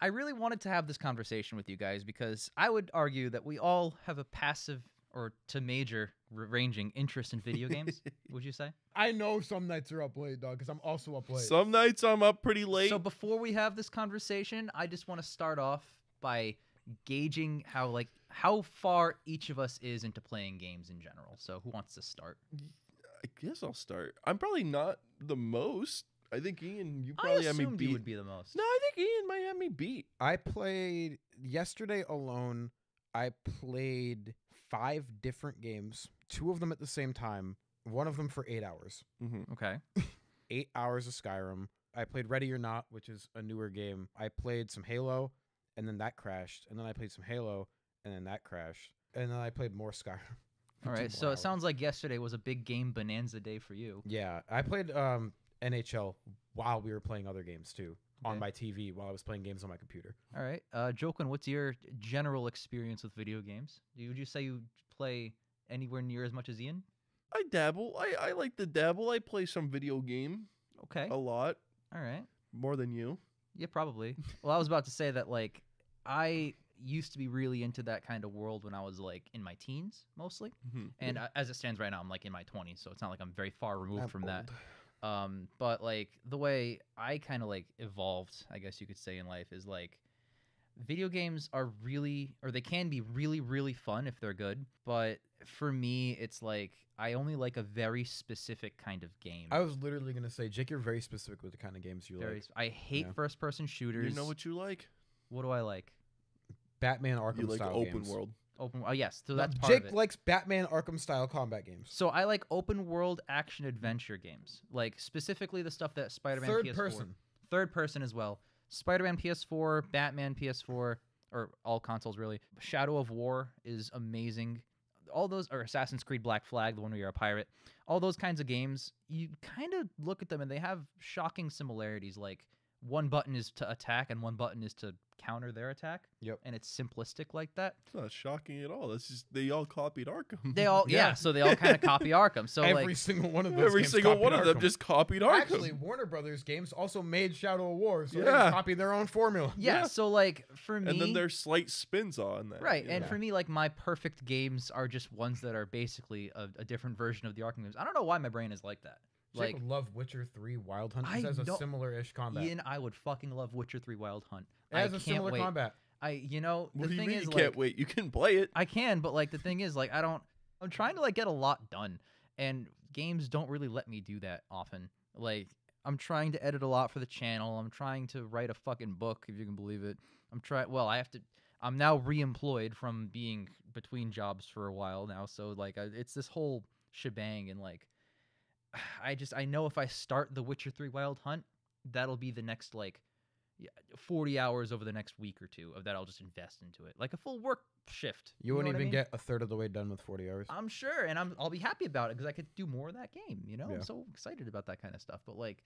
I really wanted to have this conversation with you guys because I would argue that we all have a passive or to major ranging interest in video games. would you say? I know some nights are up late, dog, because I'm also up late. Some nights I'm up pretty late. So before we have this conversation, I just want to start off by gauging how like how far each of us is into playing games in general. So who wants to start? I guess I'll start. I'm probably not the most. I think Ian, you I probably have me assumed beat. you would be the most. No, I think Ian might have me beat. I played yesterday alone. I played five different games, two of them at the same time, one of them for eight hours. Mm-hmm. Okay. Eight hours of Skyrim. I played Ready or Not, which is a newer game. I played some Halo, and then that crashed. And then I played some Halo, and then that crashed. And then I played more Skyrim. for All two right. more So it hours. sounds like yesterday was a big game bonanza day for you. Yeah, I played um, NHL while we were playing other games too on my TV while I was playing games on my computer. All right. Uh Joaquin, what's your general experience with video games? Do- Would you say you play anywhere near as much as Ian? I dabble. I, I like to dabble. I play some video game Okay. a lot All right. more than you. Yeah, probably. well, I was about to say that like I used to be really into that kind of world when I was like in my teens mostly. Mm-hmm. And uh, as it stands right now, I'm like in my 20s, so it's not like I'm very far removed I'm from that. Old. Um, but like the way I kind of like evolved, I guess you could say in life is like video games are really or they can be really really fun if they're good, but for me it's like I only like a very specific kind of game. I was literally gonna say, Jake, you're very specific with the kind of games you Very like. I hate Yeah. first person shooters. You know what you like? what do I like? Batman Arkham you like style open games. world. Open oh yes, so that's part Jake of it. likes Batman Arkham style combat games. so I like open world action adventure games, like specifically the stuff that Spider-Man Third PS4 person. third person as well. Spider-Man PS4, Batman PS4, or all consoles really. Shadow of War is amazing. All those, or Assassin's Creed Black Flag, the one where you're a pirate. All those kinds of games, you kind of look at them and they have shocking similarities. Like one button is to attack and one button is to counter their attack. Yep. And it's simplistic like that. It's not shocking at all. That's just they all copied Arkham. They all, yeah. Yeah. so they all kind of copy Arkham. So Every like, single one of those. Every games single copied one of them just copied Arkham. Actually, Warner Brothers games also made Shadow of War, so Yeah. they copied their own formula. yeah, yeah. So like for me, and then there's slight spins on that. Right, and know? for me, like my perfect games are just ones that are basically a, a different version of the Arkham games. I don't know why my brain is like that. Jake Like would love Witcher 3 Wild Hunt. I has a similar-ish combat. Ian, I would fucking love Witcher Three Wild Hunt. it I has a can't similar wait. combat. I, you know, what the do you thing mean is, you like, can't wait? You can play it. I can, but like the thing is, like, I don't. I'm trying to like get a lot done, and games don't really let me do that often. Like, I'm trying to edit a lot for the channel. I'm trying to write a fucking book, if you can believe it. I'm trying. Well, I have to. I'm now re-employed from being between jobs for a while now, so like, I, it's this whole shebang, and like, I just I know if I start The Witcher Three Wild Hunt, that'll be the next like. yeah, 40 hours over the next week or two of that I'll just invest into it. Like a full work shift. You know wouldn't what I even mean? get a third of the way done with 40 hours. I'm sure, and I'm I'll be happy about it because I could do more of that game. You know, Yeah. I'm so excited about that kind of stuff. But like,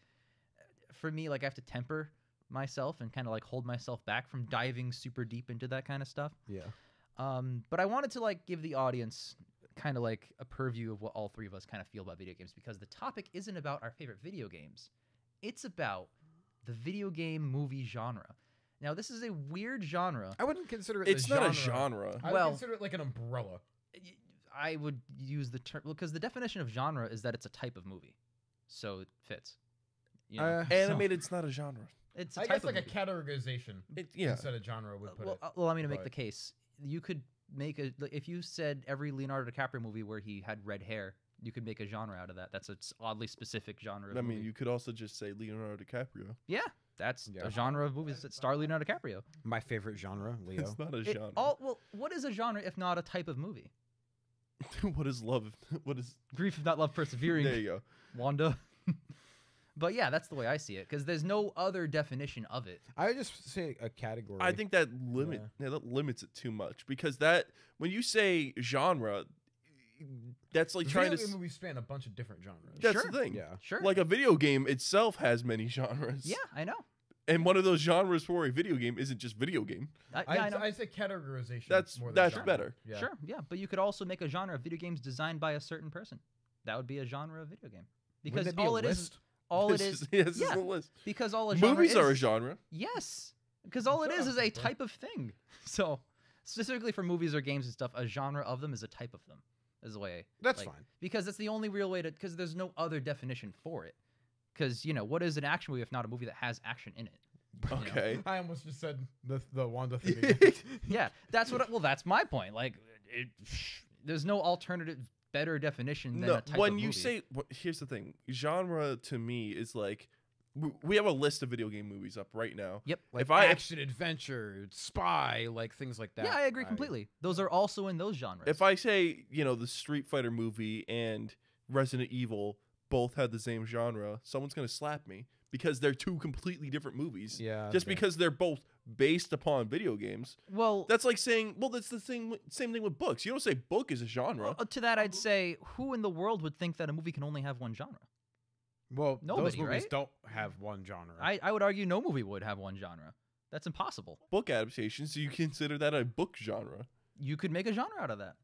for me, like I have to temper myself and kind of like hold myself back from diving super deep into that kind of stuff. yeah. Um, but I wanted to like give the audience kind of like a purview of what all three of us kind of feel about video games because the topic isn't about our favorite video games. It's about the video game movie genre. Now, this is a weird genre. I wouldn't consider it It's a not genre. a genre. I Well- would consider it like an umbrella. I would use the term because the definition of genre is that it's a type of movie, so it fits. You know? Uh, so- Animated's not a genre. it's a I type guess like of a categorization It, yeah. instead of genre would put well, it. uh, allow me to make the case. You could make a if you said every Leonardo DiCaprio movie where he had red hair, you could make a genre out of that. That's an oddly specific genre. Of I mean, movie. you could also just say Leonardo DiCaprio. yeah, that's Yeah. a genre of movies that star Leonardo DiCaprio. My favorite genre, Leo. It's not a It- genre. all well, what is a genre if not a type of movie? what is love? What is? Grief, if not love, persevering. There you go. Wanda. but yeah, that's the way I see it because there's no other definition of it. I would just say a category. I think that limit yeah. that limits it too much because that when you say genre, that's like trying to. Video s- game movies span a bunch of different genres. That's Sure. the thing. Yeah. Sure. Like a video game itself has many genres. yeah, I know. And one of those genres for a video game isn't just video game. I, yeah, I I'd, know. I'd say categorization. That's- more than that's genre. better. Yeah. Sure, yeah, but you could also make a genre of video games designed by a certain person. That would be a genre of video game. Because Wouldn't it be all it is, list? all it This is, is- yeah, this is yeah. the list. because all a genre Movies is, are a genre. Yes, because all it is a type of thing. So specifically for movies or games and stuff, a genre of them is a type of them. Is the way. That's like, fine. because it's the only real way to. Because there's no other definition for it. Because you know what is an action movie if not a movie that has action in it? know. Okay. I almost just said the the Wanda thing. Yeah, that's what. I, well, that's my point. Like, it, there's no alternative, better definition than No, a type when of you say wh- here's the thing, genre to me is like we have a list of video game movies up right now. Yep. like If I- action, adventure, spy, like things like that. yeah, I agree completely. Those are also in those genres. If I say, you know, the Street Fighter movie and Resident Evil both had the same genre, someone's going to slap me because they're two completely different movies. Yeah. Just okay. because they're both based upon video games. well, That's like saying, well, that's the thing same thing with books. You don't say book is a genre. uh, to that I'd say, who in the world would think that a movie can only have one genre? Well, those movies right? don't have one genre. I, I would argue no movie would have one genre. That's impossible. book adaptations, do you consider that a book genre? You could make a genre out of that.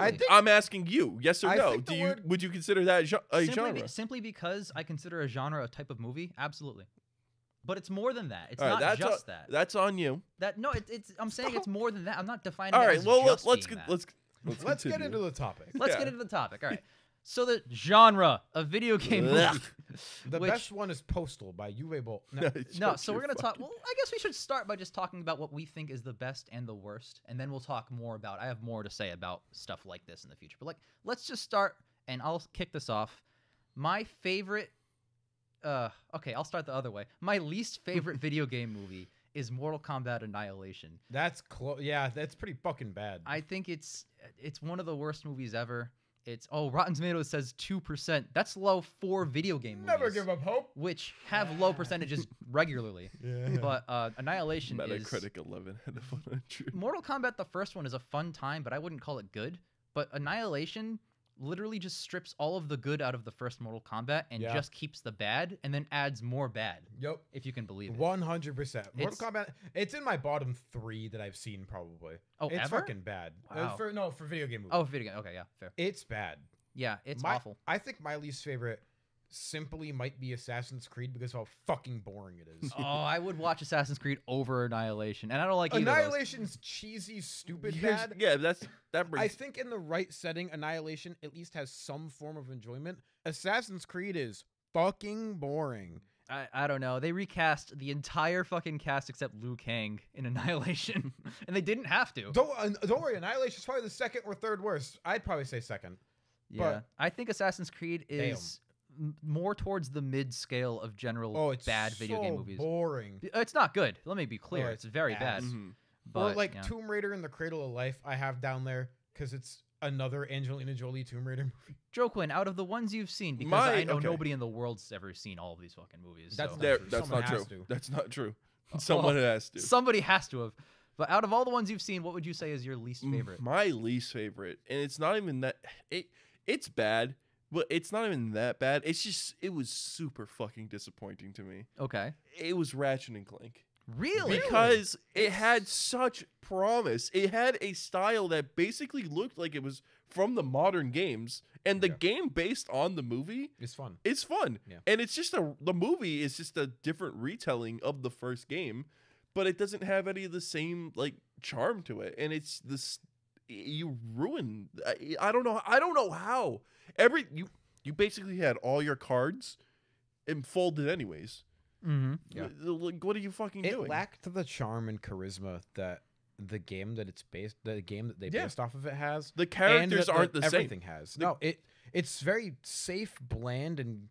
I think, I'm asking you, yes or I no. Do you word- would you consider that a simply, genre? be- simply because I consider a genre a type of movie, absolutely. But it's more than that. It's All right, not that's just o- that. That's on you. That no, it, it's. I'm saying it's more than that. I'm not defining. All it as Well, let, just let's get, that. let's let's Let's get into the topic. Let's Yeah. get into the topic. All right. So the genre of video game movie. The which- best one is Postal by Uwe Boll. No, No, so we're gonna talk. Well, I guess we should start by just talking about what we think is the best and the worst, and then we'll talk more about. I have more to say about stuff like this in the future, but like, let's just start, and I'll kick this off. My favorite. Uh, okay, I'll start the other way. My least favorite video game movie is Mortal Kombat Annihilation. that's close. Yeah, that's pretty fucking bad. I think it's it's one of the worst movies ever. It's oh, Rotten Tomatoes says two percent. That's low for video game movies, never give up hope. which have low percentages regularly. Yeah. But uh, Annihilation is Metacritic 11 out of 100. Mortal Kombat. The first one is a fun time, but I wouldn't call it good. But Annihilation literally just strips all of the good out of the first Mortal Kombat and Yeah. just keeps the bad, and then adds more bad, Yep. if you can believe it. One hundred percent. Mortal It's- Kombat. It's in my bottom three that I've seen probably. Oh, it's ever? fucking bad. Uh, Wow. for no, for video game movies. Oh, video game. Okay, yeah, fair. it's bad. Yeah, it's My- awful. I think my least favorite simply might be Assassin's Creed because of how fucking boring it is. oh, I would watch Assassin's Creed over Annihilation, and I don't like either of those. Annihilation's cheesy, stupid Here's- bad. Yeah, that's that brings. I think in the right setting, Annihilation at least has some form of enjoyment. Assassin's Creed is fucking boring. I, I don't know. They recast the entire fucking cast except Liu Kang in Annihilation, and they didn't have to. Don't uh, don't worry, Annihilation's probably the second or third worst. I'd probably say second. yeah, I think Assassin's Creed is m- more towards the mid scale of general Oh, it's bad video game movies. Boring. It's not good. Let me be clear. Oh, it's very ass. bad. Mhm. But or like yeah. Tomb Raider and the Cradle of Life, I have down there because it's another Angelina Jolie Tomb Raider movie. Joaquin, out of the ones you've seen, because My- I know okay. nobody in the world's ever seen all of these fucking movies. That's so. not There, true. that's not true. to. That's not true. Oh, Someone has to. Somebody has to have. But out of all the ones you've seen, what would you say is your least favorite? My least favorite, and it's not even that. It it's bad, but it's not even that bad. It's just it was super fucking disappointing to me. Okay. It was Ratchet and Clank Really? because it had such promise. It had a style that basically looked like it was from the modern games, and the Yeah. game based on the movie It's fun. it's fun. Yeah. And it's just a the movie is just a different retelling of the first game, but it doesn't have any of the same like charm to it. And it's this you ruin I, I don't know I don't know how. Every you you basically had all your cards and folded anyways. Mm-hmm. Yeah. Like what are you fucking It doing? lacked the charm and charisma that the game that it's based, the game that they Yeah. based off of it has. the and characters aren't the same. everything has. The- no, it it's very safe, bland, and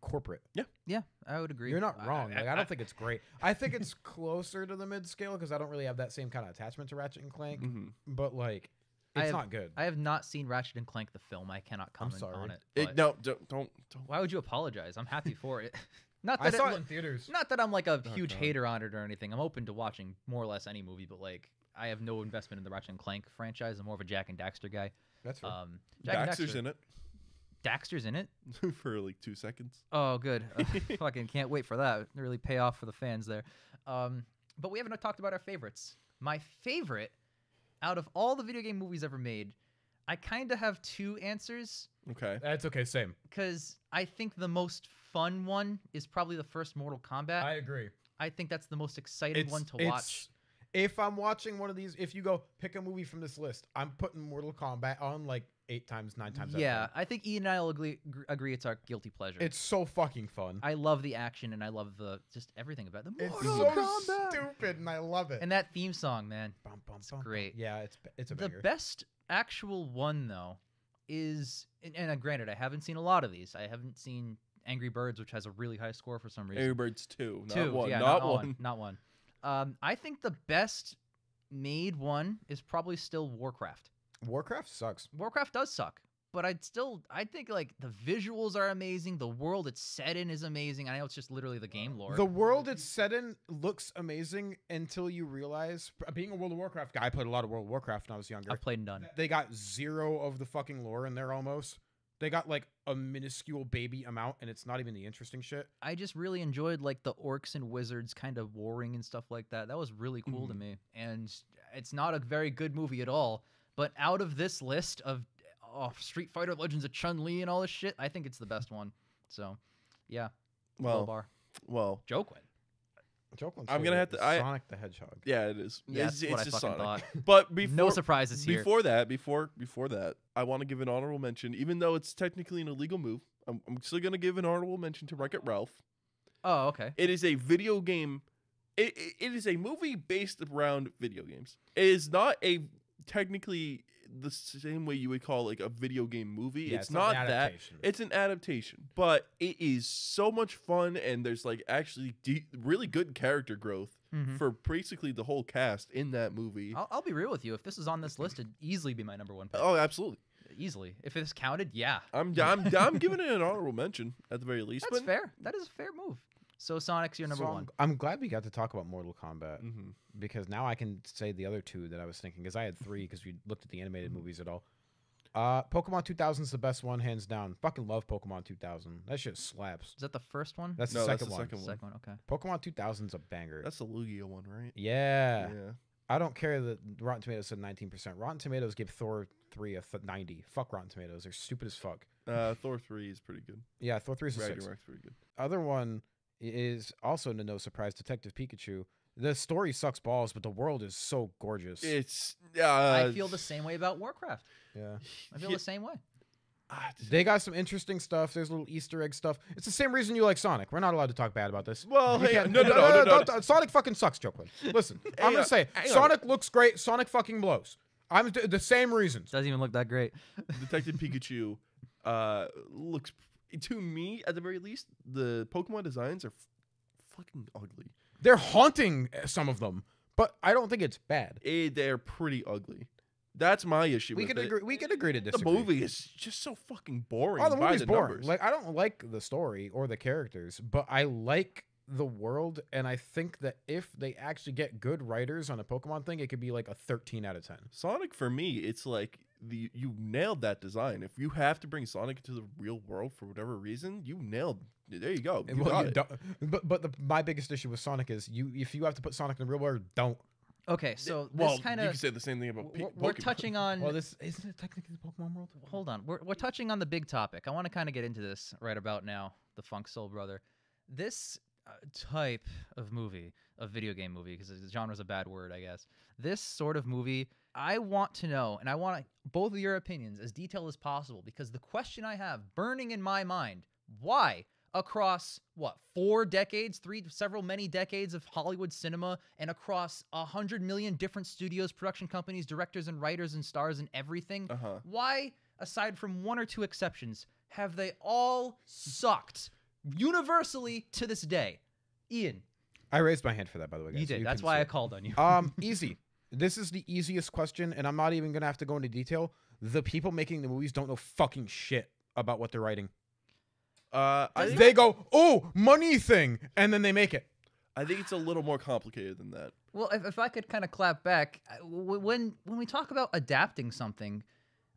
corporate. Yeah, yeah, I would agree. You're not wrong. I- Like I, I- don't think it's great. I think it's closer to the mid scale because I don't really have that same kind of attachment to Ratchet and Clank. Mhm. But like, I it's have- not good. I have not seen Ratchet and Clank the film. I cannot comment sorry. on it. It, but no, don't don't don't. Why would you apologize? I'm happy for it. not I that saw it, it in theaters. not that I'm like a Oh, huge God. hater on it or anything. I'm open to watching more or less any movie, but like I have no investment in the Ratchet and Clank franchise. I'm more of a Jak and Daxter guy. That's fair. Um, Jak Daxter's Daxter- in it Daxter's in it. for like two seconds. Oh, good. Uh, fucking can't wait for that. Really pay off for the fans there. Um, but we haven't talked about our favorites. My favorite out of all the video game movies ever made, I kind of have two answers Okay. That's okay. Same. because I think the most fun one is probably the first Mortal Kombat. I agree. I think that's the most exciting one to it's- watch. If I'm watching one of these, if you go pick a movie from this list, I'm putting Mortal Kombat on like eight times, nine times. out of Yeah, I think Ian and I will agree, agree it's our guilty pleasure. it's so fucking fun. I love the action and I love the just everything about the It's Mortal so Kombat. stupid, and I love it. And that theme song, man. Bum, bum, it's bum, bum. great. Yeah, it's it's a the banger. best actual one though is and, and uh, granted I haven't seen a lot of these. I haven't seen Angry Birds, which has a really high score for some reason. Angry Birds two, not Two, one, yeah, not, not, one. not one. Um, I think the best made one is probably still Warcraft. Warcraft sucks. Warcraft does suck, but I'd still I think like the visuals are amazing. The world it's set in is amazing. I know it's just literally the game lore. The world it's set in looks amazing until you realize, being a World of Warcraft guy, I played a lot of World of Warcraft when I was younger. I've played none. They got zero of the fucking lore in there almost. They got like a minuscule baby amount, and it's not even the interesting shit. I just really enjoyed like the orcs and wizards kind of warring and stuff like that. That was really cool to mm-hmm. me. And it's not a very good movie at all. But out of this list of oh, Street Fighter Legends of Chun Li and all this shit, I think it's the best one. So, yeah, well, Well, bar well, Joaquin. Joaquin's I'm gonna have to- I- Sonic the Hedgehog. yeah, it is. Yeah, it's, that's what it's I just fucking Sonic. thought. But before no surprises here. before that, before before that, I want to give an honorable mention, even though it's technically an illegal move. I'm, I'm still gonna give an honorable mention to Wreck It Ralph. oh, okay. It is a video game. It, it, it is a movie based around video games. It is not a technically the same way you would call like a video game movie. Yeah, it's, an not that. It's an adaptation, but it is so much fun, and there's like actually de- really good character growth Mhm. for basically the whole cast in that movie. I'll, I'll be real with you. If this is on this list, it'd easily be my number one pick. Oh, absolutely. Easily. If it's counted, yeah. I'm I'm I'm giving it an honorable mention at the very least. That's but fair. That is a fair move. So Sonic's your number So I'm- one. I'm, glad we got to talk about Mortal Kombat Mhm. because now I can say the other two that I was thinking because I had three because we looked at the animated movies at all. Uh, Pokemon 2000 is the best one, hands down. Fucking love Pokemon 2000. That shit slaps. Is that the first one? That's the No, that's second the one. second one. Second one. Okay. Pokemon 2000 is a banger. That's the Lugia one, right? yeah. Yeah. I don't care that Rotten Tomatoes said 19%. Rotten Tomatoes gave Thor 3 a th- 90. Fuck Rotten Tomatoes. They're stupid as fuck. Uh, Thor three is pretty good. Yeah, Thor 3 is a 6. Ragnarok's pretty good. Other one is also to no surprise Detective Pikachu. The story sucks balls, but the world is so gorgeous. It's uh, I feel the same way about Warcraft. yeah. I feel Yeah. the same way. ah, They got some interesting stuff. There's little Easter egg stuff. It's the same reason you like Sonic. We're not allowed to talk bad about this. Well, We hey, can't- no, no, no, no, no, don't- no. Sonic fucking sucks, Joker. Listen, I'm gonna on, say hang on. Sonic looks great. Sonic fucking blows. I'm d- the same reasons. Doesn't even look that great. Detective Pikachu uh, looks to me at the very least the Pokemon designs are f- fucking ugly. They're haunting uh, some of them, but I don't think it's bad. Eh, they're pretty ugly. That's my issue. We with can it. agree. We can agree to disagree. The movie is just so fucking boring. Oh, the movie's the boring. numbers. Like I don't like the story or the characters, but I like the world, and I think that if they actually get good writers on a Pokemon thing, it could be like a 13 out of 10. Sonic for me, it's like the you nailed that design. If you have to bring Sonic into the real world for whatever reason, you nailed. There you go. You Well, got you it. don't- but but the, my biggest issue with Sonic is you if you have to put Sonic in the real world, don't. Okay, so well, this kind you can say the same thing about P- we're, we're Pokemon. touching on. Well, this isn't it technically the Pokemon world. hold on, we're we're touching on the big topic. I want to kind of get into this right about now. The Funk Soul Brother. This uh, type of movie, of video game movie, because genre is a bad word, I guess. This sort of movie, I want to know, and I want both of your opinions as detailed as possible, because the question I have burning in my mind: Why? Across what four decades, three, several, many decades of Hollywood cinema, and across a hundred million different studios, production companies, directors, and writers, and stars, and everything, Uh-huh. why, aside from one or two exceptions, have they all sucked universally to this day? Ian, I raised my hand for that, by the way. Guys, you did. That's why see I called on you. um, easy. This is the easiest question, and I'm not even gonna have to go into detail. The people making the movies don't know fucking shit about what they're writing. Uh, I think, They go, "Oh, money thing," and then they make it. I think it's a little more complicated than that. Well, if, if I could kind of clap back, when when we talk about adapting something,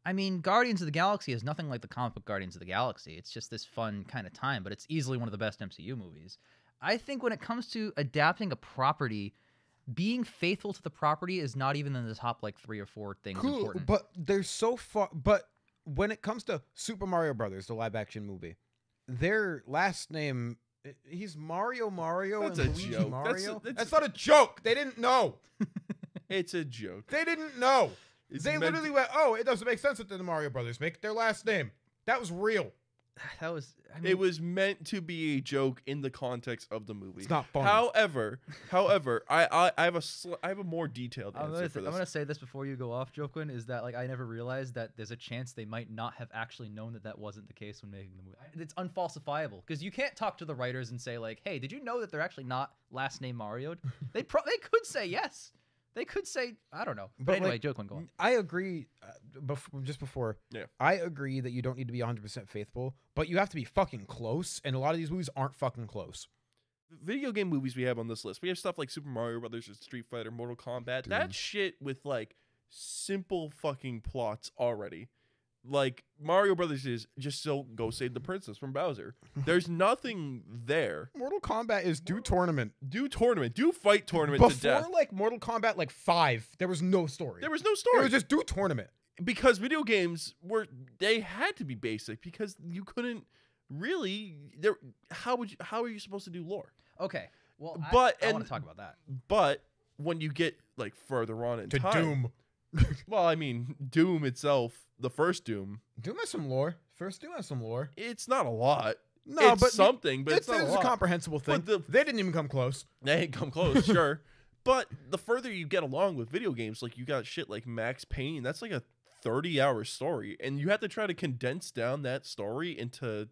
I mean, Guardians of the Galaxy is nothing like the comic book Guardians of the Galaxy. It's just this fun kind of time, but it's easily one of the best MCU movies. I think when it comes to adapting a property, being faithful to the property is not even in the top like three or four things Cool, important. but they're so far. But when it comes to Super Mario Brothers, the live action movie, their last name. He's Mario Mario That's and a Luigi joke. That's a- Mario. that's That's, a- not a joke. They didn't know. It's a joke. They didn't know. It's they meant literally to- went, "Oh, it doesn't make sense that the Mario Brothers make their last name." That was real. That was. I mean, it was meant to be a joke in the context of the movie. It's not funny. However, however, I, I I have a sl- I have a more detailed I'm answer gonna, for th- this. I'm gonna say this before you go off, Joaquin, is that like I never realized that there's a chance they might not have actually known that that wasn't the case when making the movie. I- It's unfalsifiable because you can't talk to the writers and say like, "Hey, did you know that they're actually not last name Mario?" they pro- they could say yes. They could say I don't know. But, But, anyway, like, Joaquin, go on. I agree. Uh, bef- just before, Yeah. I agree that you don't need to be 100 percent faithful, but you have to be fucking close. And a lot of these movies aren't fucking close. video game movies we have on this list. We have stuff like Super Mario Brothers, Street Fighter, Mortal Kombat. Doom. That shit with like simple fucking plots already. Like Mario Brothers is just so go save the princess from Bowser. There's nothing there. Mortal Kombat is do tournament. Do tournament, do fight tournament to Before death. like Mortal Kombat like five, there was no story. There was no story. it was just do tournament. because video games were they had to be basic because you couldn't really there. How would you? How are you supposed to do lore? Okay, well, I- But- I, want to talk about that. But when you get like further on in To time, Doom. Well, I mean, Doom itself, the first Doom, Doom has some lore. First Doom has some lore. it's not a lot. No, it's but something, but it's, it's, not it's a a comprehensible thing. The- they didn't even come close. They ain't come close, sure. But the further you get along with video games, like you got shit like Max Payne, that's like a 30 hour story. And you have to try to condense down that story into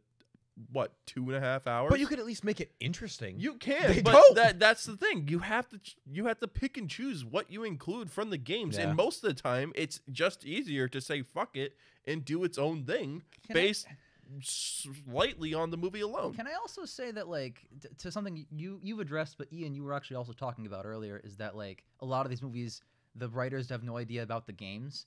what, two and a half hours? But you could at least make it interesting. You can, They but don't. that that's the thing. You have to you have to pick and choose what you include from the games, Yeah. and most of the time, it's just easier to say fuck it and do its own thing Can I- based slightly on the movie alone. Can I also say that like t- to something you you've addressed, but Ian, you were actually also talking about earlier, is that like a lot of these movies, the writers have no idea about the games.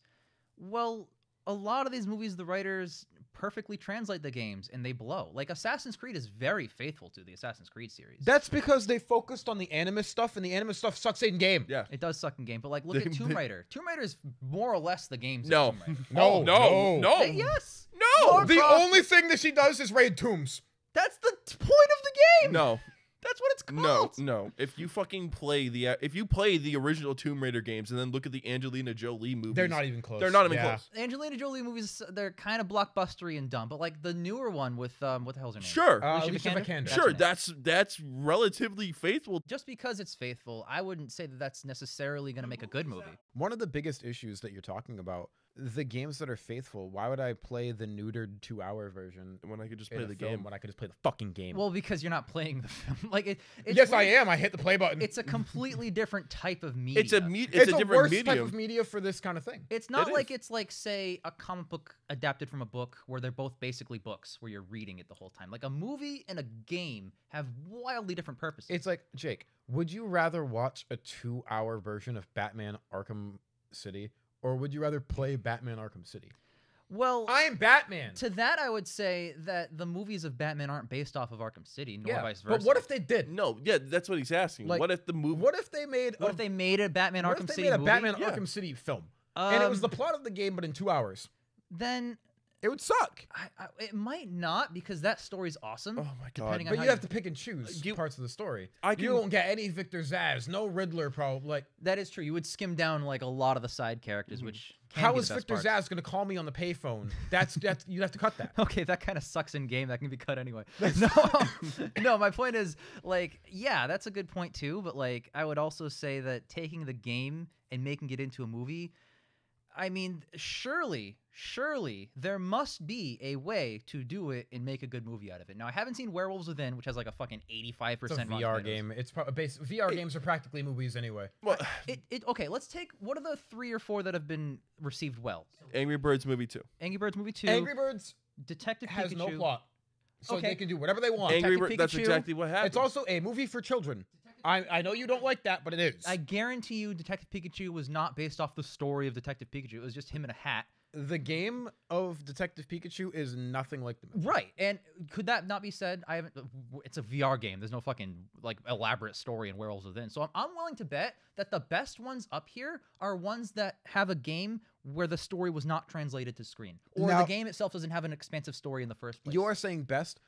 Well, a lot of these movies, the writers perfectly translate the games and they blow. Like Assassin's Creed is very faithful to the Assassin's Creed series. That's because they focused on the Animus stuff, and the Animus stuff sucks in game. yeah. it does suck in game, but like look They- at Tomb they- Raider. Tomb Raider is more or less the games. of No. Tomb Raider. No, Oh, no, no, Hey, yes, no, Lara The Croft- only thing that she does is raid tombs. that's the t- point of the game. no, that's what it's called. no. no. If you fucking play the if you play the original Tomb Raider games and then look at the Angelina Jolie movies, They're not even close. they're not even Yeah. close. Angelina Jolie movies, they're kind of blockbustery and dumb, but like the newer one with um, what the hell's her name? Sure, Uh, Alicia Alicia Vikander? Vikander. Sure. That's that's relatively faithful. Just because it's faithful, I wouldn't say that that's necessarily going to make a good movie. One of the biggest issues that you're talking about, the games that are faithful. Why would I play the neutered two-hour version When I could just play the game. when I could just play the fucking game? Well, because you're not playing the film. like it. It's yes, I am. I hit the play button. It's a completely different type of media. It's a me- it's, It's, a a, different worse medium. type of media for this kind of thing. It's not It like is. it's like say a comic book adapted from a book where they're both basically books where you're reading it the whole time. Like a movie and a game have wildly different purposes. It's like Jake. Would you rather watch a two-hour version of Batman Arkham City, or would you rather play Batman Arkham City? well, I'm Batman. to that I would say that the movies of Batman aren't based off of Arkham City, nor yeah, vice versa. but what if they did? No, yeah, that's what he's asking. Like, what if the movie? What if they made? What a, if they made a Batman what Arkham if they City made a movie? Batman Yeah. Arkham City film, and it was Um, the plot of the game, but in two hours? then It would suck. I, I, it might not because that story's awesome. oh my god! But how you you- have to pick and choose You- parts of the story. I you can- don't get any Victor Zsasz, no Riddler, probably. Like, That is true. You would skim down like a lot of the side characters, Mhm. which can how be is the best Victor parts. Zsasz going to call me on the payphone? That's that's you have to cut that. Okay, that kind of sucks in game. That can be cut anyway. No, no. My point is, like, yeah, that's a good point too. But like, I would also say that taking the game and making it into a movie, I mean, surely, surely there must be a way to do it and make a good movie out of it. Now, I haven't seen Werewolves Within, which has like a fucking eighty-five percent VR game. It's pro- base. VR It- games are practically movies anyway. well, It, it okay. Let's take what are the three or four that have been received well? Angry Birds movie two. Angry Birds movie two, Angry Birds Detective has Pikachu. no plot, so Okay. they can do whatever they want. Angry Birds. That's exactly what happened. It's also a movie for children. I I know you don't like that, but it is. I guarantee you, Detective Pikachu was not based off the story of Detective Pikachu. It was just him in a hat. the game of Detective Pikachu is nothing like the movie. Right. And could that not be said? I haven't. It's a VR game. There's no fucking like elaborate story in Werewolves Within. So I'm, I'm willing to bet that the best ones up here are ones that have a game where the story was not translated to screen, or Now- the game itself doesn't have an expansive story in the first place. You are saying best.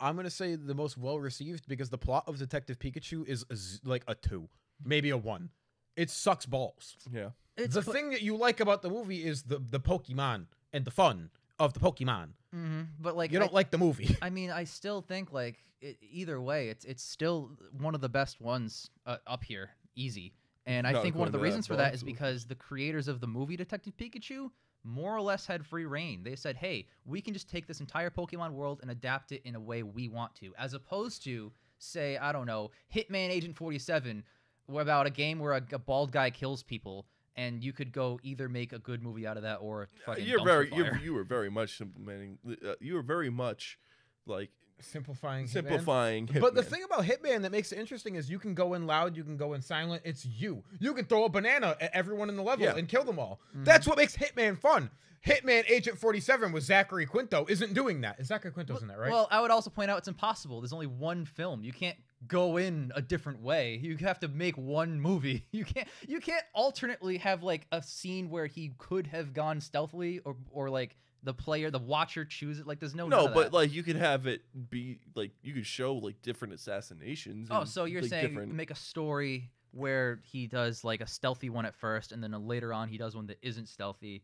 I'm gonna say the most well received because the plot of Detective Pikachu is a z- like a two, maybe a one. It sucks balls. Yeah. It's the but- thing that you like about the movie is the the Pokemon and the fun of the Pokemon. Mhm, but like You don't like the movie. I mean, I still think like it, either way, it's it's still one of the best ones uh, up here, easy. And I Not think one of the according to that reasons for that box, is so- because the creators of the movie Detective Pikachu more or less had free reign. They said, "Hey, we can just take this entire Pokemon world and adapt it in a way we want to," as opposed to say, I don't know, Hitman Agent 47, where about a game where a, a bald guy kills people. And you could go either make a good movie out of that or fucking You're very you're, you were very much implementing. Uh, you were very much like Simplifying. Hitman. simplifying. But the thing about Hitman that makes it interesting is you can go in loud, you can go in silent. It's you. You can throw a banana at everyone in the level Yeah. and kill them all. Mm-hmm. That's what makes Hitman fun. Hitman Agent 47 with Zachary Quinto isn't doing that. And Zachary Quinto's in that, right? Well, I would also point out it's impossible. There's only one film. You can't go in a different way. You have to make one movie. You can't you can't alternately have like a scene where he could have gone stealthily or or like the player, the watcher choose it. Like there's no no, but that. like you could have it be like you could show like different assassinations. Oh, and, so you're like, saying different. make a story where he does like a stealthy one at first and then later on he does one that isn't stealthy.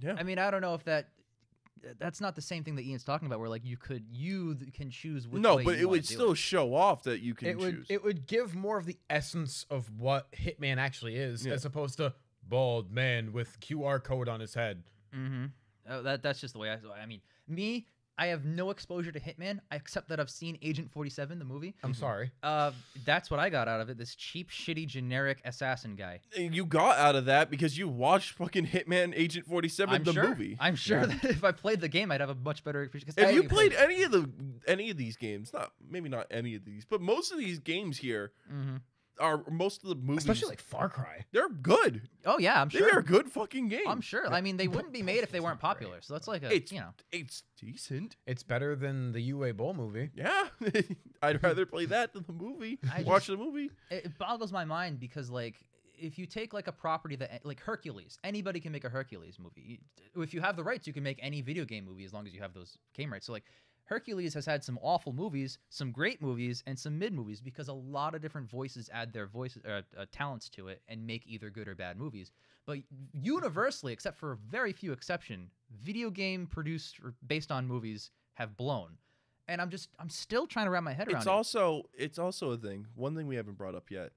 yeah. I mean, I don't know if that that's not the same thing that Ian's talking about where like you could you th- can choose which no, way but you it would do still show off that you can it would choose. it would give more of the essence of what Hitman actually is, Yeah. as opposed to bald man with QR code on his head. Mm-hmm. Oh, that that's just the way I. I mean, me, I have no exposure to Hitman, except that I've seen Agent Forty Seven, the movie. I'm sorry. Uh, that's what I got out of it. This cheap, shitty, generic assassin guy. You got out of that because you watched fucking Hitman Agent Forty Seven I'm the sure. movie. I'm sure that if I played the game, I'd have a much better appreciation. 'cause I If you played play- any of the any of these games, not maybe not any of these, but most of these games here Mhm. Are most of the movies. Especially like Far Cry. they're good. Oh yeah, I'm sure They sure. are good fucking games. I'm sure. I mean, they wouldn't be made if they weren't popular. So that's like a It's you know. it's decent. It's better than the Uwe Boll movie. Yeah, I'd rather play that than the movie. I Watch just- the movie. it, it boggles my mind because like if you take like a property that like Hercules, anybody can make a Hercules movie. If you have the rights, you can make any video game movie as long as you have those game rights. So like Hercules has had some awful movies, some great movies, and some mid movies because a lot of different voices add their voices uh, uh, talents to it and make either good or bad movies. But universally, except for a very few exception, video game produced or based on movies have blown. And I'm just I'm still trying to wrap my head around It's it. also it's also a thing. One thing we haven't brought up yet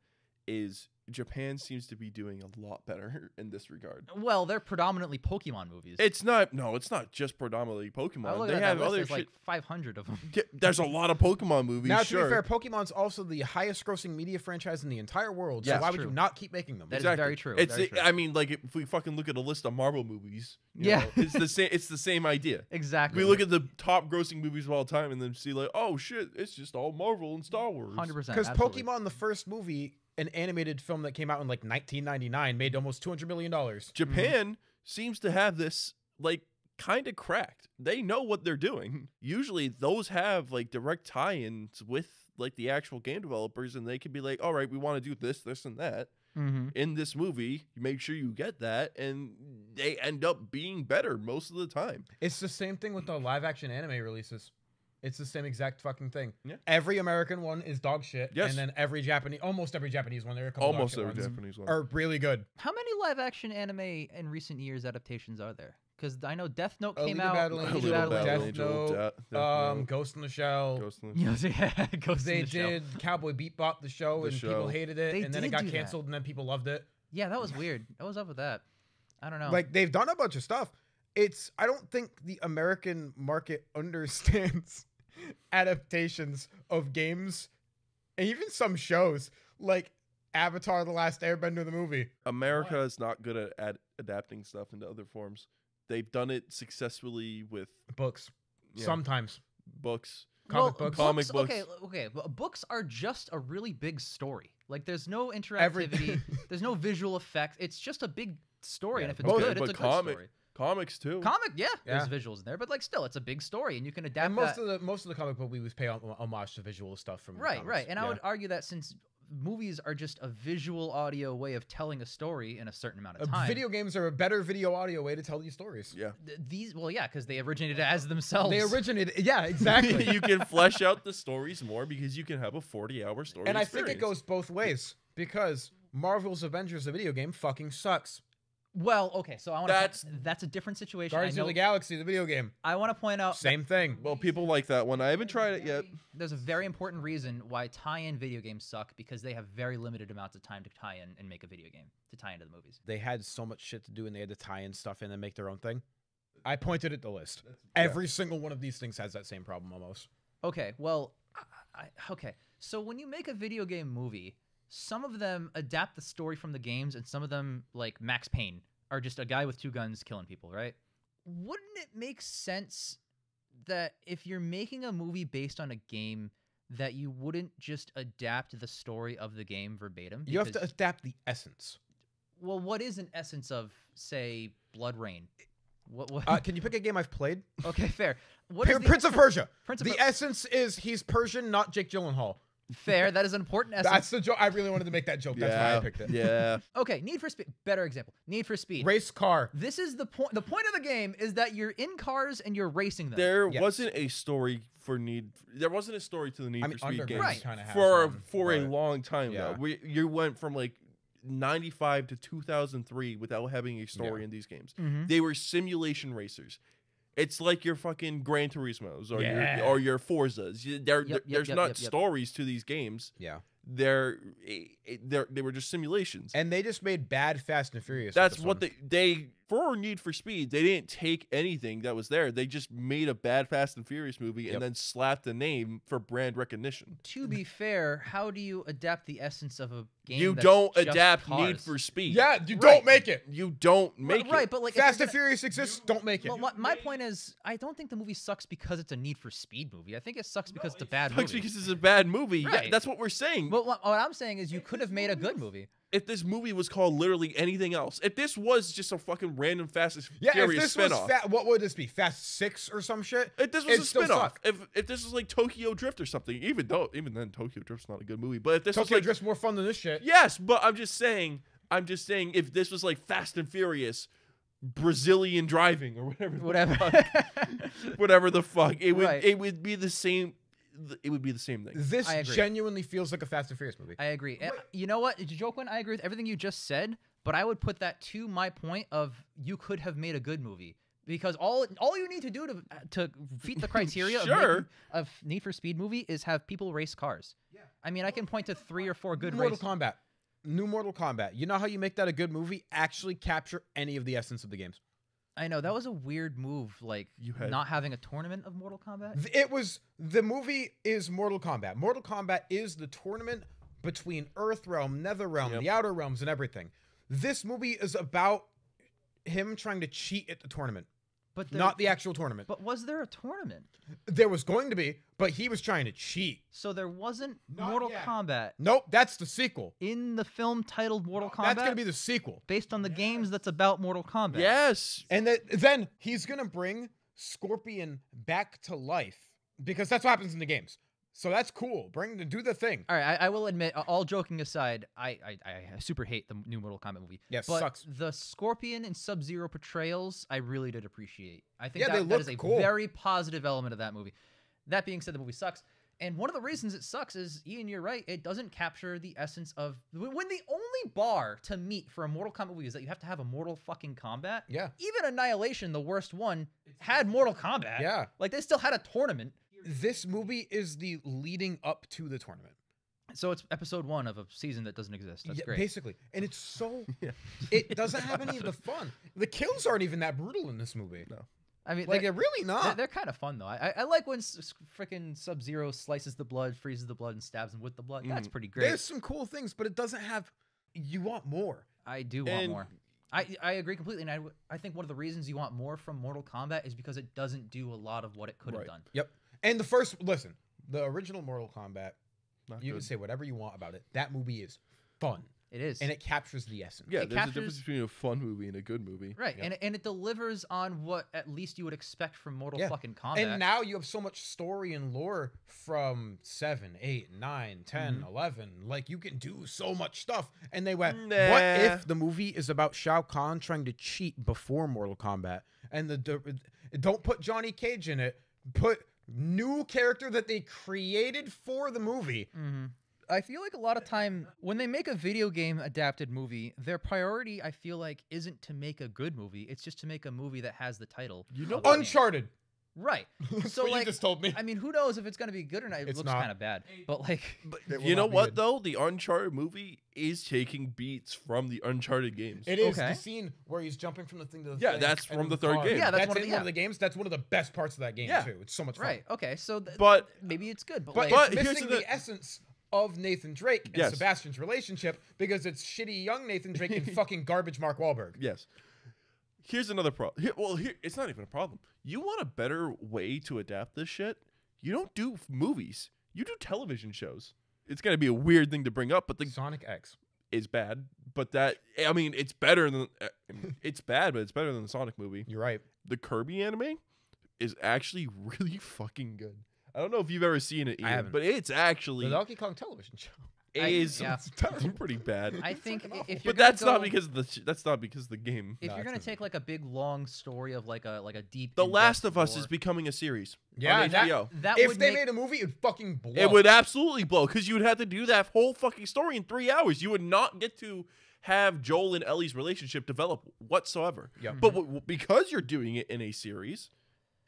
is Japan seems to be doing a lot better in this regard. Well, they're predominantly Pokemon movies. It's not no, it's not just predominantly Pokemon. They have other shit. like 500 of them. Yeah, There's a lot of Pokemon movies. Now, to sure. be fair, Pokemon's also the highest grossing media franchise in the entire world. Yes, so why would true. you not keep making them? That is Exactly. very true, It's very the- true. I mean, like if we fucking look at a list of Marvel movies, you Yeah. know, it's the same. It's the same idea. Exactly. We look at the top grossing movies of all time and then see like, oh shit, it's just all Marvel and Star Wars. 100%. Because. Pokemon, the first movie, an animated film that came out in like 1999, made almost 200 million dollars. Japan seems to have this like kind of cracked. They know what they're doing. Usually those have like direct tie-ins with like the actual game developers and they can be like, "All right, we want to do this, this and that Mm-hmm. in this movie. You make sure you get that." And they end up being better most of the time. It's the same thing with the live action anime releases. It's the same exact fucking thing. Yeah. Every American one is dog shit, Yes. and then every Japanese, almost every Japanese one, there are a couple Almost every ones, Japanese one. are really good. How many live action anime in recent years adaptations are there? Because I know Death Note Alita came out. Battle A Angel, Battle Death Angel. Angel, Note, Da- Death Um, Note, Ghost in the Shell. Ghost in the Yes, yeah, Ghost in they the Shell. did Cowboy Bebop the show, The and show. people hated it, They and then it got do that. canceled, and then people loved it. Yeah, that was weird. What was up with that? I don't know. Like they've done a bunch of stuff. It's I don't think the American market understands adaptations of games and even some shows like Avatar: The Last Airbender, the movie. America is not good at ad- adapting stuff into other forms. They've done it successfully with Books. yeah, Sometimes. books. comic books. Comic books. okay, but books are just a really big story. Like, there's no interactivity. Everything. there's no visual effects. It's just a big story, and if it's both- good, it's a comic- good story. Comics too. Comic, yeah, Yeah. there's visuals in there, but like, still, it's a big story, and you can adapt and most that. of the most of the comic book movies pay homage to visual stuff from right, comics. right. And I would argue that since movies are just a visual audio way of telling a story in a certain amount of Uh, time. Video games are a better video audio way to tell these stories. Yeah. Th- these, well, yeah, because they originated as themselves. They originated, yeah, exactly. you can flesh out the stories more because you can have a 40 hour story. and I think it goes both ways because Marvel's Avengers, the video game, fucking sucks. Well, okay, so I want to. That's- That's a different situation. Guardians I, of know, the Galaxy, the video game, I want to point out same thing. Well, people like that one. I haven't tried it yet. there's a very important reason why tie-in video games suck because they have very limited amounts of time to tie in and make a video game to tie into the movies. They had so much shit to do and they had to tie in stuff in and make their own thing. I pointed at the list. Every single one of these things has that same problem almost. Okay, well, I, I, okay. So when you make a video game movie, some of them adapt the story from the games, and some of them, like Max Payne, are just a guy with two guns killing people, right? Wouldn't it make sense that if you're making a movie based on a game, that you wouldn't just adapt the story of the game verbatim? You have to adapt the essence. Well, what is an essence of, say, BloodRayne? What? what Uh, can you pick a game I've played? okay, fair. What the Prince of Persia. Prince of the Per- essence is he's Persian, not Jake Gyllenhaal. Fair. That is an important essence. That's the joke. I really wanted to make that joke. That's why I picked it. Yeah. Okay, Need for Speed. Better example. Need for Speed. Race car. This is the point. The point of the game is that you're in cars and you're racing them. There Yes. wasn't a story for Need. There wasn't a story to the Need I mean, for Speed Underground games Right. kinda for one, for a long time yeah. though. We you went from like 95 to 2003 without having a story Yeah. in these games. Mhm. They were simulation racers. It's like your fucking Gran Turismo's or Yeah. your or your Forzas. There, Yep, yep, there's yep, not yep, yep. stories to these games. Yeah. They're eh, eh, they're they were just simulations. And they just made bad Fast and Furious. That's what one. they they for Need for Speed. They didn't take anything that was there. They just made a bad Fast and Furious movie Yep. and then slapped a name for brand recognition. To be fair, how do you adapt the essence of a game? you that's don't just adapt Need for Speed. Yeah, you Right. don't make it. you don't Right, make right, it. but like Fast you're and Furious exists. Don't make it. Well, my, my point is, I don't think the movie sucks because it's a Need for Speed movie. I think it sucks because it's a bad Sucks movie. because it's a bad movie. Yeah, that's what we're saying. Well, what, what I'm saying is, you could have made a good movie. If this movie was called literally anything else, if this was just a fucking random Fast and yeah, if Furious this was spinoff, fa- what would this be? Fast Six or some shit? if this was it'd a spinoff, if if this was like Tokyo Drift or something, even though even then Tokyo Drift's not a good movie, but if this was Tokyo like Drift's more fun than this shit. Yes, but I'm just saying. I'm just saying. If this was like Fast and Furious, Brazilian driving or whatever, the Whatever. fuck- whatever the fuck, it would Right. it would be the same. It would be the same thing. This I agree. genuinely feels like a Fast and Furious movie. I agree. And You know what, Joaquin? I agree with everything you just said, but I would put that to my point of you could have made a good movie because all all you need to do to to meet the criteria of, Sure. making, of Need for Speed movie is have people race cars. Yeah. I mean, I can point to three or four good Mortal race. Kombat. New Mortal Kombat. You know how you make that a good movie? Actually capture any of the essence of the games. I know that was a weird move, like You had- not having a tournament of Mortal Kombat. Th- It was the movie is Mortal Kombat. Mortal Kombat is the tournament between Earthrealm, Netherrealm, Yep. the Outer Realms, and everything. This movie is about him trying to cheat at the tournament, But there, not the actual tournament. But was there a tournament? There was going to be, but he was trying to cheat. So there wasn't Not Mortal yet. Kombat Nope, that's the sequel. in the film titled Mortal Kombat. That's gonna be the sequel. based on the games that's about Mortal Kombat. Yes. And that, then he's gonna bring Scorpion back to life because that's what happens in the games. So that's cool. Bring the do the thing. All right, I, I will admit, uh, all joking aside, I, I I super hate the new Mortal Kombat movie. Yeah, but sucks. the Scorpion and Sub Zero portrayals, I really did appreciate. I think Yeah, that, that is a cool. very positive element of that movie. That being said, the movie sucks. And one of the reasons it sucks is, Ian, you're right. It doesn't capture the essence of when when the only bar to meet for a Mortal Kombat movie is that you have to have a Mortal fucking combat. Yeah. Even Annihilation, the worst one, had Mortal Kombat. Yeah. Like they still had a tournament. This movie is the leading up to the tournament. So it's episode one of a season that doesn't exist. That's Yeah, great. Basically. And it's so it doesn't have any of the fun. The kills aren't even that brutal in this movie. No. I mean, Like they're, it really they're, not. they're kind of fun though. I I- I like when freaking Sub Zero slices the blood, freezes the blood, and stabs him with the blood. That's Mm. pretty great. There's some cool things, but it doesn't have you want more. I do want And- more. I I agree completely, and I, I think one of the reasons you want more from Mortal Kombat is because it doesn't do a lot of what it could have Right. done. Yep. And the first listen, the original Mortal Kombat, Not you can say whatever you want about it. That movie is fun. It is. and it captures the essence. Yeah, It there's a difference between a fun movie and a good movie. right, Yep. and, it- and it delivers on what at least you would expect from Mortal Yeah. fucking Kombat. And now you have so much story and lore from 7, 8, 9, 10, Mm-hmm. 11. Like, you can do so much stuff. And they went, what if the movie is about Shao Kahn trying to cheat before Mortal Kombat? And the, the don't put Johnny Cage in it, put new character that they created for the movie. hmm I feel like a lot of time when they make a video game adapted movie, their priority I feel like isn't to make a good movie. It's just to make a movie that has the title. You know of the. Uncharted. Right. That's So, what like, you just told me. I mean, who knows if it's gonna be good or not? It It's looks kind of bad, but like, But you know what good. though? The Uncharted movie is taking beats from the Uncharted games. It is Okay. the scene where he's jumping from the thing to the Yeah, thing. that's from the third gone. game. Yeah, that's that's, one of in the- one yeah. of the games. That's one of the best parts of that game Yeah. too. It's so much fun. right? Okay, so th- But- maybe it's good, but, But, like, But it's here's missing the- the, essence of Nathan Drake and Yes. Sebastian's relationship because it's shitty young Nathan Drake and fucking garbage Mark Wahlberg. Yes. Here's another problem. Here, well, here it's not even a problem. You want a better way to adapt this shit? You don't do movies. You do television shows. It's gonna be a weird thing to bring up, but the Sonic X. is bad. But that I mean, it's better than uh, it's bad, but it's better than the Sonic movie. You're right. The Kirby anime is actually really fucking good. I don't know if you've ever seen it, I Ian, haven't. but it's actually The Donkey Kong television show. It I- is yeah. It's pretty bad. I think fucking i- awful. if you're but gonna that's not because of the sh- that's not because of the game. if No, you're gonna take like a big long story of like a like a deep The Last of Us lore, is becoming a series. Yeah, on that- HBO. that if they make, made a movie, it'd fucking blow. It would absolutely blow because you would have to do that whole fucking story in three hours. You would not get to have Joel and Ellie's relationship develop whatsoever. Yeah, But w- w- because you're doing it in a series,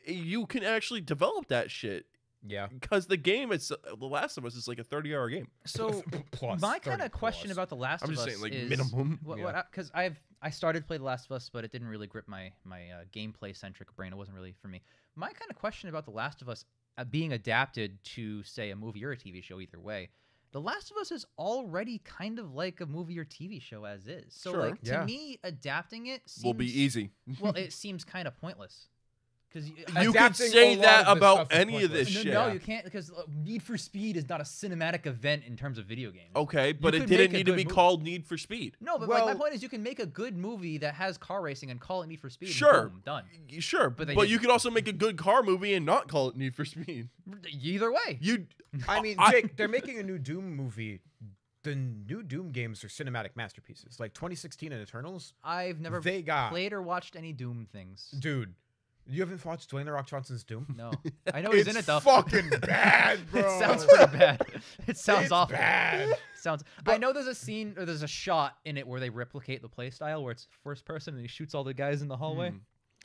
you can actually develop that shit. Yeah. Because the game, it's uh, The Last of Us, is like a 30 hour game. so plus. my kind of question plus. about the Last I'm of just Us saying, like is minimum. what Yeah. what because I've I started to play The Last of Us, but it didn't really grip my my uh, gameplay centric brain. It wasn't really for me. My kind of question about The Last of Us uh, being adapted to say a movie or a TV show, either way. The Last of Us is already kind of like a movie or TV show as is. So Sure. like to Yeah. me, adapting it seems, Will be easy. Well, it seems kind of pointless because You could Adapting say that about any of this no, shit. no, you can't because uh, Need for Speed is not a cinematic event in terms of video games. Okay, but it didn't need to be movie. called Need for Speed. No, but like my point is, you can make a good movie that has car racing and call it Need for Speed. and Sure. boom, done. Sure, But but, you didn't. could also make a good car movie and not call it Need for Speed. Either way, You, I mean, I- Jake, they're making a new Doom movie. The new Doom games are cinematic masterpieces. Like 2016 and Eternals. I've never they got played or watched any Doom things. dude. You haven't watched Dwayne the Rock Johnson's Doom? No, I know he's in it though. Fucking bad, bro. it sounds pretty bad. It sounds It's awful. bad. Sounds. I know there's a scene or there's a shot in it where they replicate the play style where it's first person and he shoots all the guys in the hallway. Hmm.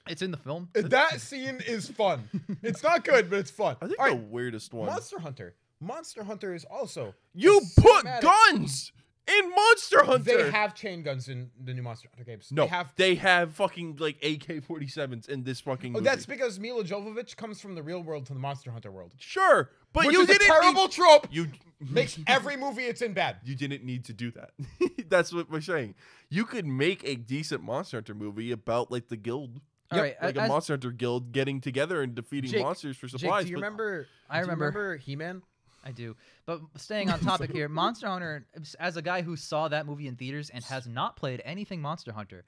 It's in the film. that scene is fun. It's not good, but it's fun. I think All the right, weirdest one. Monster Hunter. Monster Hunter is also you put cinematic- guns in Monster Hunter. They have chain guns in the new Monster Hunter games. no, they have. fucking like AK-47s in this fucking. Oh, movie. that's because Milla Jovovich comes from the real world to the Monster Hunter world, sure, but which you is didn't terrible Need, trope. you Makes every movie it's in bad. you didn't need to do that. that's what we're saying. You could make a decent Monster Hunter movie about like the guild, All right, like a Monster Hunter guild getting together and defeating Jake- monsters for Jake, do you but- remember? I remember. remember He-Man. I do. But staying on topic here, Monster Hunter, as a guy who saw that movie in theaters and has not played anything Monster Hunter,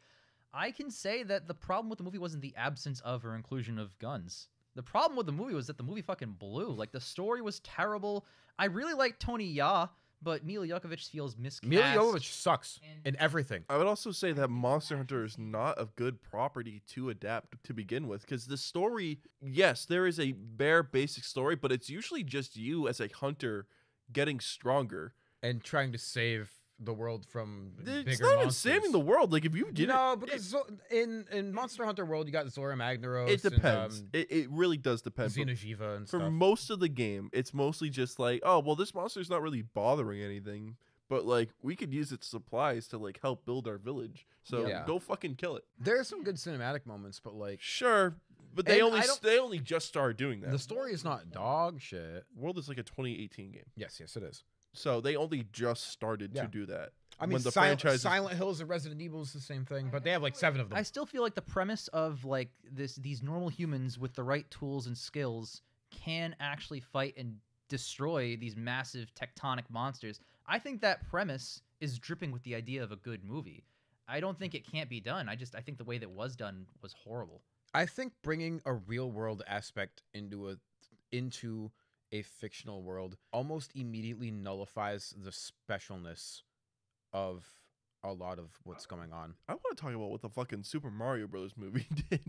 I can say that the problem with the movie wasn't the absence of or inclusion of guns. The problem with the movie was that the movie fucking blew. Like the story was terrible. I really like Tony Jaa, but Milla Jovovich feels miscast. Milla Jovovich sucks in everything. I would also say that Monster Hunter is not a good property to adapt to begin with because the story, yes, there is a bare basic story, but it's usually just you as a hunter getting stronger. and trying to save the world from It's bigger not even monsters. saving the world. Like if you did know, it, because Zo- in in Monster Hunter World, you got Zorah Magdaros. it, it depends. And, um, it, it really does depend. Xeno'jiva and For stuff. most of the game, it's mostly just like, oh, well, this monster's not really bothering anything, but like we could use its supplies to like help build our village. So Yeah. go fucking kill it. there are some good cinematic moments, but like Sure, but they only they only just started doing that. the story is not dog shit. World is like a 2018 game. Yes, yes, it is. So they only just started Yeah. to do that. I mean, the Silent, franchise Silent Hills and Resident Evil is the same thing, but they have like seven of them. I still feel like the premise of like this these normal humans with the right tools and skills can actually fight and destroy these massive tectonic monsters. I think that premise is dripping with the idea of a good movie. I don't think it can't be done. I just I think the way that was done was horrible. I think bringing a real world aspect into a into a fictional world almost immediately nullifies the specialness of a lot of what's going on. I want to talk about what the fucking Super Mario Brothers movie did.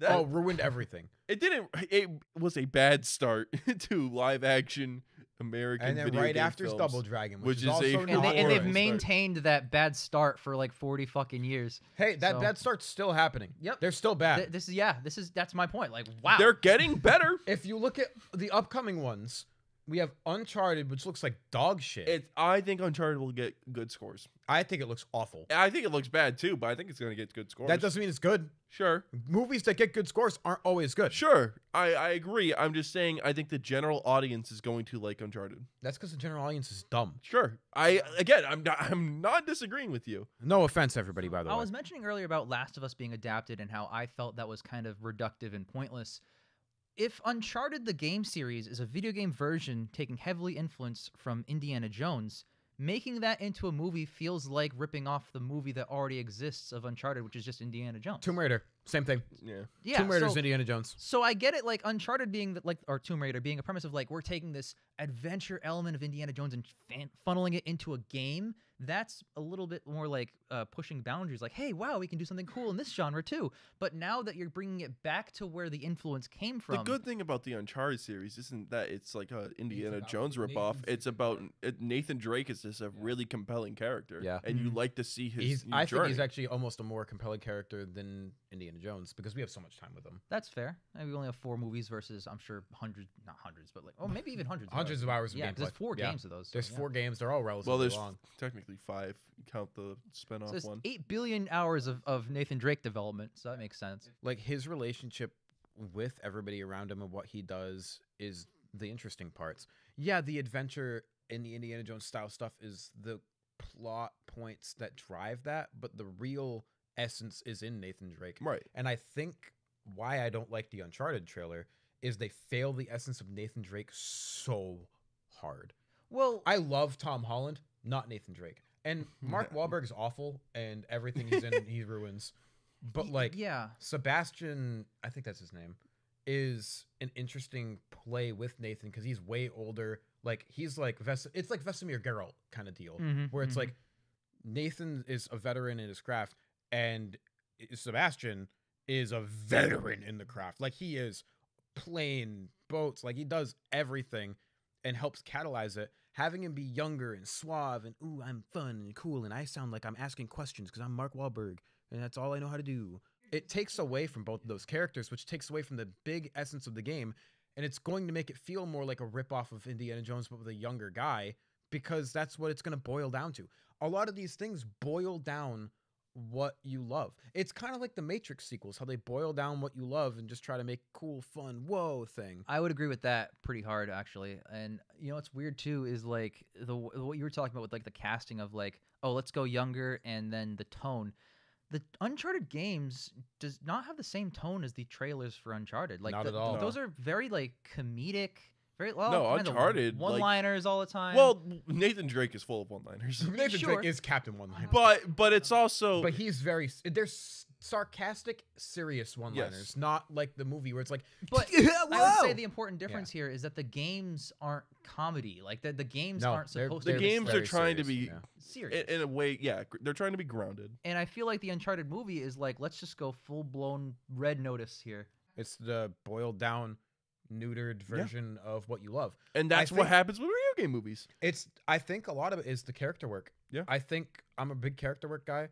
That, oh, ruined everything. it didn't. It was a bad start to live action American. and then video right game after is films. Double Dragon, which which, is is, a also And And, they, and they've good. Start. maintained that bad start for like 40 fucking years. Hey, that so- that start's still happening. Yep. they're still bad. Th- this is yeah, this is that's my point. Like wow. They're getting better. if you look at the upcoming ones, we have Uncharted, which looks like dog shit. It, I think Uncharted will get good scores. I think it looks awful. I think it looks bad too, but I think it's gonna get good scores. That doesn't mean it's good. Sure, Movies that get good scores aren't always good. sure. I, I agree. I'm just saying. I think the general audience is going to like Uncharted. That's because the general audience is dumb. Sure. I again, I'm not. I'm not disagreeing with you. No offense, everybody. By the I way, I was mentioning earlier about Last of Us being adapted and how I felt that was kind of reductive and pointless. If Uncharted the game series is a video game version taking heavily influence from Indiana Jones, making that into a movie feels like ripping off the movie that already exists of Uncharted, which is just Indiana Jones. Tomb Raider, same thing. Yeah. yeah, Tomb Raider's so, Indiana Jones. so I get it, like Uncharted being the, like or Tomb Raider being a premise of like we're taking this adventure element of Indiana Jones and fan- funneling it into a game. That's a little bit more like uh, pushing boundaries. Like, hey, wow, we can do something cool in this genre too. But now that you're bringing it back to where the influence came from, The good thing about the Uncharted series isn't that it's like a Indiana about Jones ripoff. Nathan's It's about it, Nathan Drake is just a really compelling character. Yeah. and you Mhm. like to see his. He's, new I journey. think he's actually almost a more compelling character than Indiana Jones because we have so much time with him. that's fair. And we only have four movies versus I'm sure hundreds, not hundreds, but like oh maybe even hundreds. Hundreds of hours of Yeah, 'cause there's four Yeah. games of those. so There's yeah. four games. They're all relatively well, there's long. technically five. You count the spinoff So there's one. eight billion hours of, of Nathan Drake development, so that makes sense. Like his relationship with everybody around him and what he does is the interesting parts. Yeah, the adventure in the Indiana Jones style stuff is the plot points that drive that, but the real essence is in Nathan Drake. Right. And I think why I don't like the Uncharted trailer is they fail the essence of Nathan Drake so hard. Well, I love Tom Holland, not Nathan Drake. And Mark Wahlberg is awful, and everything he's in he ruins. But like yeah, Sebastian, I think that's his name, is an interesting play with Nathan because he's way older. Like he's like Ves- it's like Vesemir Geralt kind of deal, Mhm, where it's mhm. like Nathan is a veteran in his craft, and Sebastian is a veteran in the craft. Like he is playing boats, like he does everything and helps catalyze it. Having him be younger and suave and ooh, I'm fun and cool, and I sound like I'm asking questions because I'm Mark Wahlberg, and that's all I know how to do. It takes away from both of those characters, which takes away from the big essence of the game, and it's going to make it feel more like a ripoff of Indiana Jones, but with a younger guy, because that's what it's going to boil down to. A lot of these things boil down what you love. It's kind of like the Matrix sequels, how they boil down what you love and just try to make cool, fun, whoa thing. I would agree with that pretty hard actually. And you know what's weird too is like the what you were talking about with like the casting of like oh let's go younger and then the tone. The Uncharted games does not have the same tone as the trailers for Uncharted. Like Not the- at all. Those are very like comedic, very well. No, Uncharted, like- one-liners all the time. Well, Nathan Drake is full of one-liners, Nathan Sure. Drake is Captain One Liner. but but it's um, also But he's very there's sarcastic, serious one-liners, Yes. not like the movie where it's like, But "Yeah, I would say the important difference here is that the games aren't comedy. Like the, the games No, aren't they're- supposed the to they're be games are very trying to serious, be yeah. serious. in, in a way, yeah, gr- they're trying to be grounded. and I feel like the Uncharted movie is like, let's just go full blown red notice here. It's the boiled down, neutered Yeah. version of what you love. And that's what happens with video game movies. It's I think a lot of it is the character work. Yeah. I think I'm a big character work guy.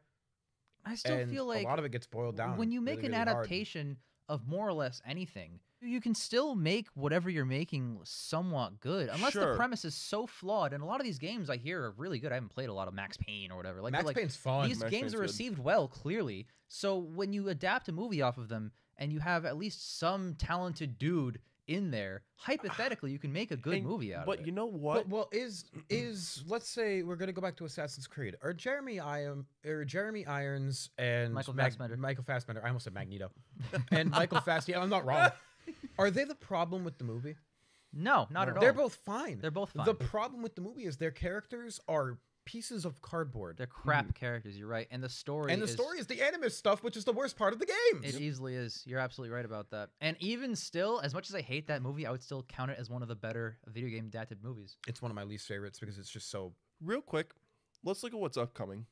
I still and feel like a lot of it gets boiled down. when you make really, an really hard. adaptation of more or less anything, you can still make whatever you're making somewhat good, unless Sure. the premise is so flawed. And a lot of these games I hear are really good. I haven't played a lot of Max Payne or whatever. Like, Max like, Payne's fun. these Max games Payne's are good. received well, clearly. So when you adapt a movie off of them and you have at least some talented dude in there, hypothetically, you can make a good And- movie out But of it. But you know But, what? well, is is let's say we're gonna go back to Assassin's Creed. Are Jeremy Iron or Jeremy Irons and Michael Mag- Fassbender. Michael Fassbender. I almost said Magneto. and Michael Fass. Yeah, I'm not wrong. Are they the problem with the movie? no, not No. at all. They're both fine. They're both fine. The problem with the movie is their characters are pieces of cardboard. They're crap mm-hmm. characters. You're right, and the story. and the is, story is the animus stuff, which is the worst part of the game. It easily is. You're absolutely right about that. And even still, as much as I hate that movie, I would still count it as one of the better video game adapted movies. It's one of my least favorites because it's just so. Real quick, let's look at what's upcoming.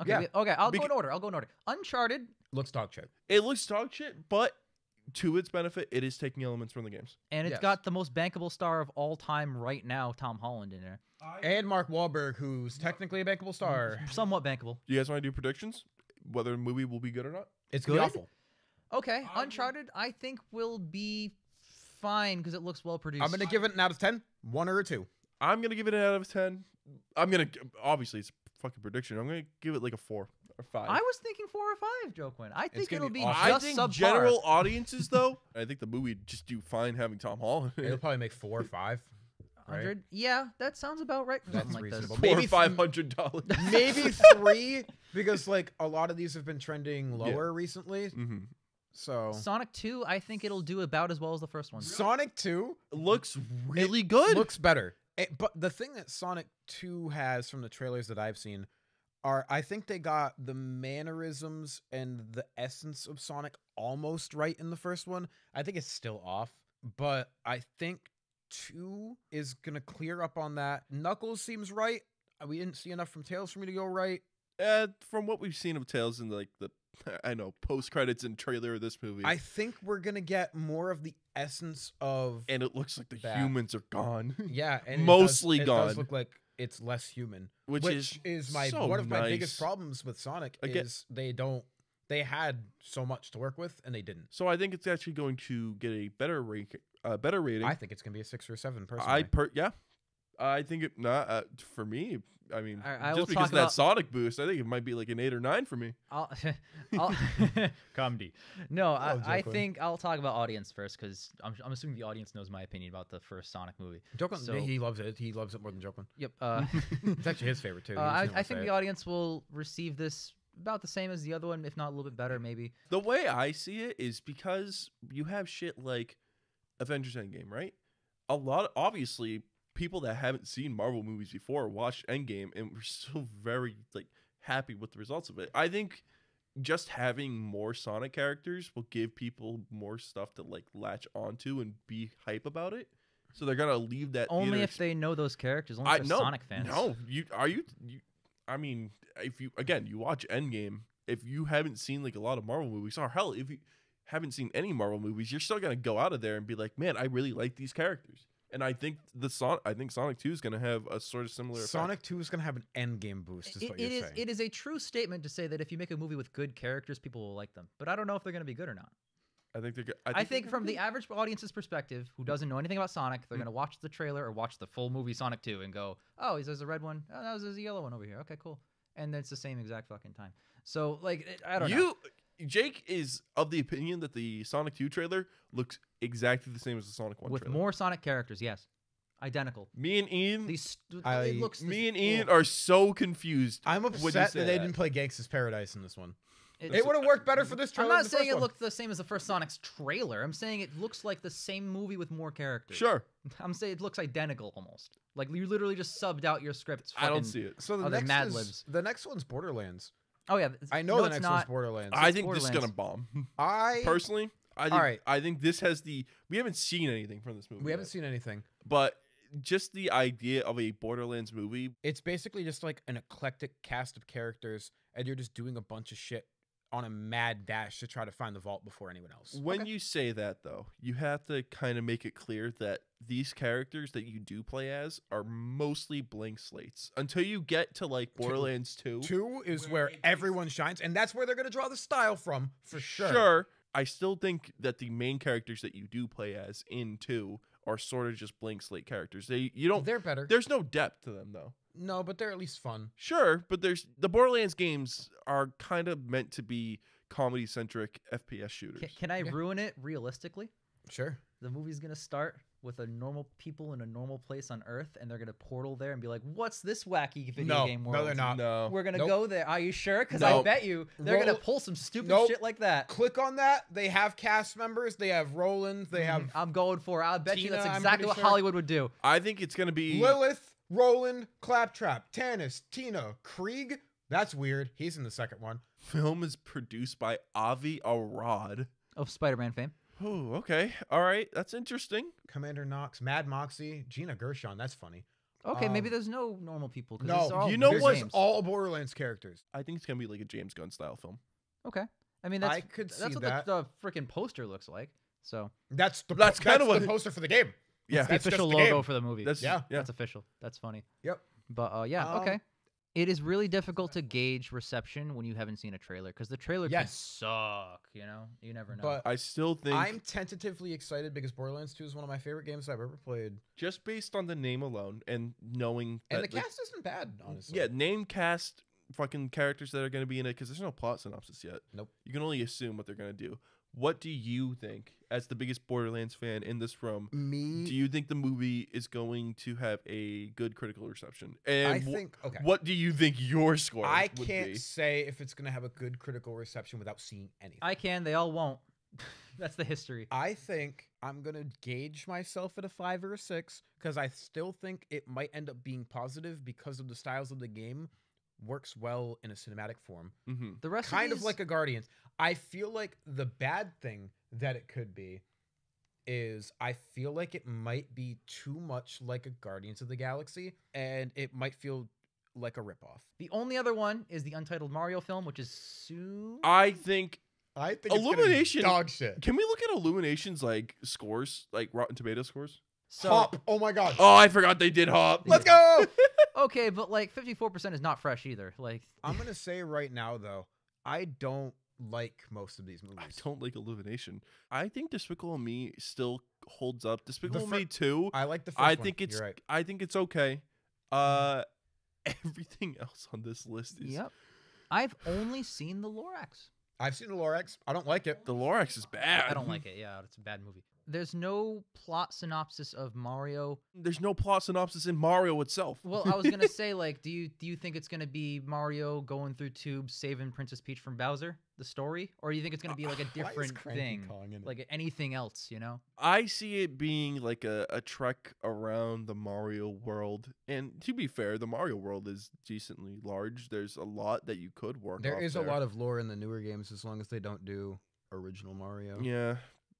Okay, Yeah. we- okay. I'll Beca- go in order. I'll go in order. Uncharted. Looks dog shit. It looks dog shit, but to its benefit, it is taking elements from the games. And it's Yes. got the most bankable star of all time right now, Tom Holland, in there. And Mark Wahlberg, who's technically a bankable star. Somewhat bankable. Do You guys want to do predictions? Whether the movie will be good or not? It's gonna be Good? awful. Okay, I would- Uncharted, I think will be fine because it looks well produced. I'm gonna give it an out of ten. One or a two. I'm gonna give it an out of ten. I'm gonna obviously it's a fucking prediction. I'm gonna give it like a four or five. I was thinking four or five, Joe Quinn. I think gonna it'll be be, awful. I just think subpar. general audiences though, I think the movie would just do fine having Tom Holland. in It'll probably make four or five. Right? Yeah, that sounds about right. for That's something like this. reasonable. Four Maybe or five hundred dollars. Maybe three because like a lot of these have been trending lower recently. hmm So Sonic 2, I think it'll do about as well as the first one. Sonic Two Looks really good. looks better. It- but the thing that Sonic 2 has from the trailers that I've seen are I think they got the mannerisms and the essence of Sonic almost right in the first one. I think it's still off, but I think 2 is going to clear up on that. Knuckles seems right. Uh, We didn't see enough from Tails for me to go right. uh, from what we've seen of Tails in like the I know post credits and trailer of this movie, I think we're going to get more of the essence of and it looks like the that. humans are gone, yeah, and it does- mostly it gone. does look like it's less human. which, which, is is, my so one of my biggest problems with Sonic Again- is they don't they had so much to work with and they didn't. So I think it's actually going to get a better rank, uh, better rating. I think it's gonna be a six or a seven personally. I per yeah, I think it not uh, for me. I mean, I- I just because of that about- Sonic boost, I think it might be like an eight or nine for me. I'll, I'll comedy. No, I, Oh, I Joe think I'll talk about audience first because I'm, I'm assuming the audience knows my opinion about the first Sonic movie. Joaquin, so- he loves it. He loves it more than Joaquin. Yep. Uh, It's actually his favorite too. uh, I, I think the audience will receive this about the same as the other one, if not a little bit better, maybe. The way I see it is because you have shit like Avengers Endgame, right? A lot, of, obviously, people that haven't seen Marvel movies before watched Endgame and were still very like happy with the results of it. I think just having more Sonic characters will give people more stuff to like latch onto and be hype about it. So they're gonna leave that Only if they know those characters. Only I if they're no, Sonic fans. No, you are you, you. I mean, if you again, you watch Endgame. If you haven't seen like a lot of Marvel movies, or hell, if you haven't seen any Marvel movies, you're still gonna go out of there and be like, man, I really like these characters. And I think the Son, I think Sonic Two is gonna have a sort of similar. effect. Sonic Two is gonna have an end game boost. Is It- what it you're is saying. it is a true statement to say that if you make a movie with good characters, people will like them. But I don't know if they're going to be good or not. I think they're. go- I they're think gonna from the average audience's perspective, who doesn't know anything about Sonic, they're Mm. going to watch the trailer or watch the full movie Sonic 2 and go, "Oh, there's a red one. Oh, no, there's a yellow one over here. Okay, cool." And then it's the same exact fucking time. So, like, I don't know. you, Jake is of the opinion that the Sonic Two trailer looks exactly the same as the Sonic One With trailer. more Sonic characters, yes, identical. me and Ian, These st- I- it looks. me and Ian are so confused. I'm when you upset say that they that. didn't play Gangsta's Paradise in this one. it's- It would have worked better for this I'm trailer. not than the saying first it one. looked the same as the first Sonic's trailer. I'm saying it looks like the same movie with more characters. Sure, I'm saying it looks identical almost. Like you literally just subbed out your scripts. I don't see it. So the Oh, next Mad is, Libs. the next one's Borderlands. Oh yeah, I know no, the it's next not. one's Borderlands. I it's think this is gonna bomb. I Personally, I think Alright. I think this has the we haven't seen anything from this movie. we haven't yet, seen anything. but just the idea of a Borderlands movie. It's basically just like an eclectic cast of characters, and you're just doing a bunch of shit on a mad dash to try to find the vault before anyone else. When Okay. you say that though, you have to kind of make it clear that these characters that you do play as are mostly blank slates until you get to like Borderlands 2. Two is where everyone shines, and that's where they're gonna draw the style from for sure. Sure, I still think that the main characters that you do play as in 2 are sort of just blank slate characters. They you don't they're better. there's no depth to them though. No, but they're at least fun. Sure, but there's the Borderlands games are kind of meant to be comedy centric FPS shooters. Can, can I Yeah. ruin it realistically? Sure. The movie's gonna start with a normal people in a normal place on Earth, and they're gonna portal there and be like, "What's this wacky video No, game no, they're not. no. We're gonna Nope. go there. Are you sure? Because I bet you they're gonna pull some stupid Nope. shit like that. Click on that. They have cast members. They have Roland. They have Mhm, I'm going for. it. I bet you that's exactly what sure. Hollywood would do. I think it's gonna be Lilith. Roland, Claptrap, Tannis, Tina, Krieg. That's weird. He's in the second one. Film is produced by Avi Arad. Of Spider-Man fame. Oh, okay. All right. That's interesting. Commander Knox, Mad Moxxi, Gina Gershon. That's funny. Okay, maybe Um, there's no normal people. No, all you know what? is names. all Borderlands characters. I think it's gonna be like a James Gunn style film. Okay. I mean, that's I could that's see what that. the, the freaking poster looks like. So That's the That's kinda what- the poster for the game. Yeah. the That's just official the logo game. for the movie. That's Yeah. yeah. That's official. That's funny. Yep. But uh, yeah, Um, okay. It is really difficult to gauge reception when you haven't seen a trailer because the trailer Yes. could suck. You know, you never know. But I still think I'm tentatively excited because Borderlands 2 is one of my favorite games I've ever played. just based on the name alone and knowing And that the cast isn't bad, honestly. yeah, name cast fucking characters that are going to be in it because there's no plot synopsis yet. Nope. You can only assume what they're going to do. What do you think, as the biggest Borderlands fan in this room? Me, Do you think the movie is going to have a good critical reception? And I think okay. what do you think your score I would can't be? say if it's going to have a good critical reception without seeing anything. I can. They all won't. That's the history. I think I'm gonna gauge myself at a five or a six because I still think it might end up being positive because of the styles of the game works well in a cinematic form, hmm The rest kind of, of like a Guardians. I feel like the bad thing that it could be is I feel like it might be too much like a Guardians of the Galaxy, and it might feel like a ripoff. the only other one is the untitled Mario film, which is soon. I think. I think Illumination- dog shit. Can we look at Illumination's like scores, like Rotten Tomato scores? So Hop! Oh my god! Oh, I forgot they did Hop. Let's go! okay, but like 54% is not fresh either. Like I'm gonna say right now though, I don't like most of these movies. I don't like Illumination. I think Despicable Me still holds up. Despicable fir- Me 2, I like the first I one. think it's right. I think it's okay. Uh everything else on this list is Yep. I've only seen the Lorax. I've seen the Lorax. I don't like it. The Lorax is bad. I don't like it. Yeah, it's a bad movie. There's no plot synopsis of Mario. There's no plot synopsis in Mario itself. Well, I was gonna say, like, do you do you think it's gonna be Mario going through tubes saving Princess Peach from Bowser, the story, or do you think it's gonna be uh, like a different Cranky thing, Kong in it? like anything else? You know? I see it being like a, a trek around the Mario world. And to be fair, the Mario world is decently large. There's a lot that you could work there off is there. a lot of lore in the newer games as long as they don't do original Mario. Yeah.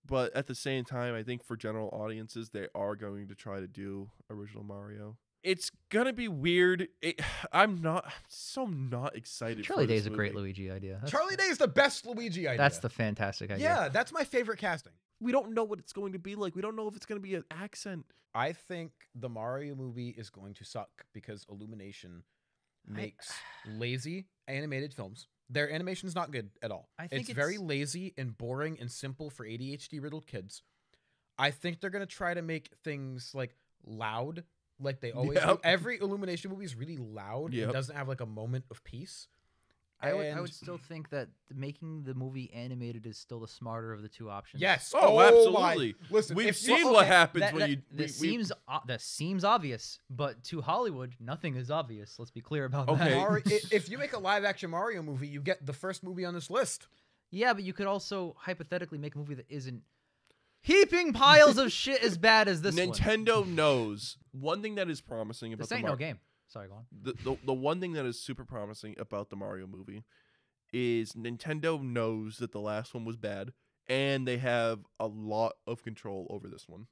But at the same time, I think for general audiences, they are going to try to do original Mario. It's gonna be weird. It, I'm not. I'm so not excited. Charlie for Day this is a great. Luigi idea. That's, Charlie Day is the best Luigi idea. That's the fantastic idea. yeah, that's my favorite casting. We don't know what it's going to be like. We don't know if it's going to be an accent. I think the Mario movie is going to suck because Illumination makes lazy animated films. Their animation is not good at all. I think it's, very lazy and boring and simple for ADHD riddled kids. I think they're gonna try to make things like loud, like they always do. Every Illumination movie is really loud. Yep. It doesn't have like a moment of peace. I would, I would still think that making the movie animated is still the smarter of the two options. Yes. Oh, oh my- absolutely. Listen, We've if you- seen what okay, happens that, when that, you. that we- we- seems o- that seems obvious, but to Hollywood, nothing is obvious. Let's be clear about Okay. that. Mario, if you make a live action Mario movie, you get the first movie on this list. Yeah, but you could also hypothetically make a movie that isn't heaping piles of shit as bad as this one. Nintendo knows one thing that is promising about This the ain't Mar- no game. Sorry, go on. the, the the one thing that is super promising about the Mario movie is Nintendo knows that the last one was bad and they have a lot of control over this one.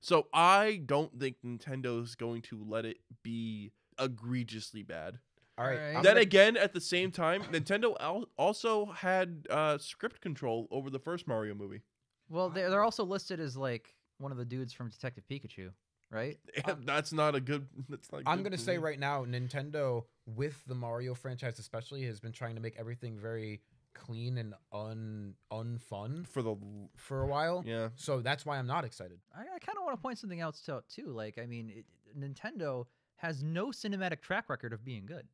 So I don't think Nintendo's going to let it be egregiously bad. All right. Then gonna- again, at the same time, Nintendo al- also had uh, script control over the first Mario movie. Well, they're they're also listed as like one of the dudes from Detective Pikachu, right? And that's not a good. That's not. I'm good gonna say right now, Nintendo with the Mario franchise especially has been trying to make everything very clean and un unfun for the for a while. yeah. So that's why I'm not excited. I, I kind of want to point something else out too. Like, I mean, it, Nintendo has no cinematic track record of being good.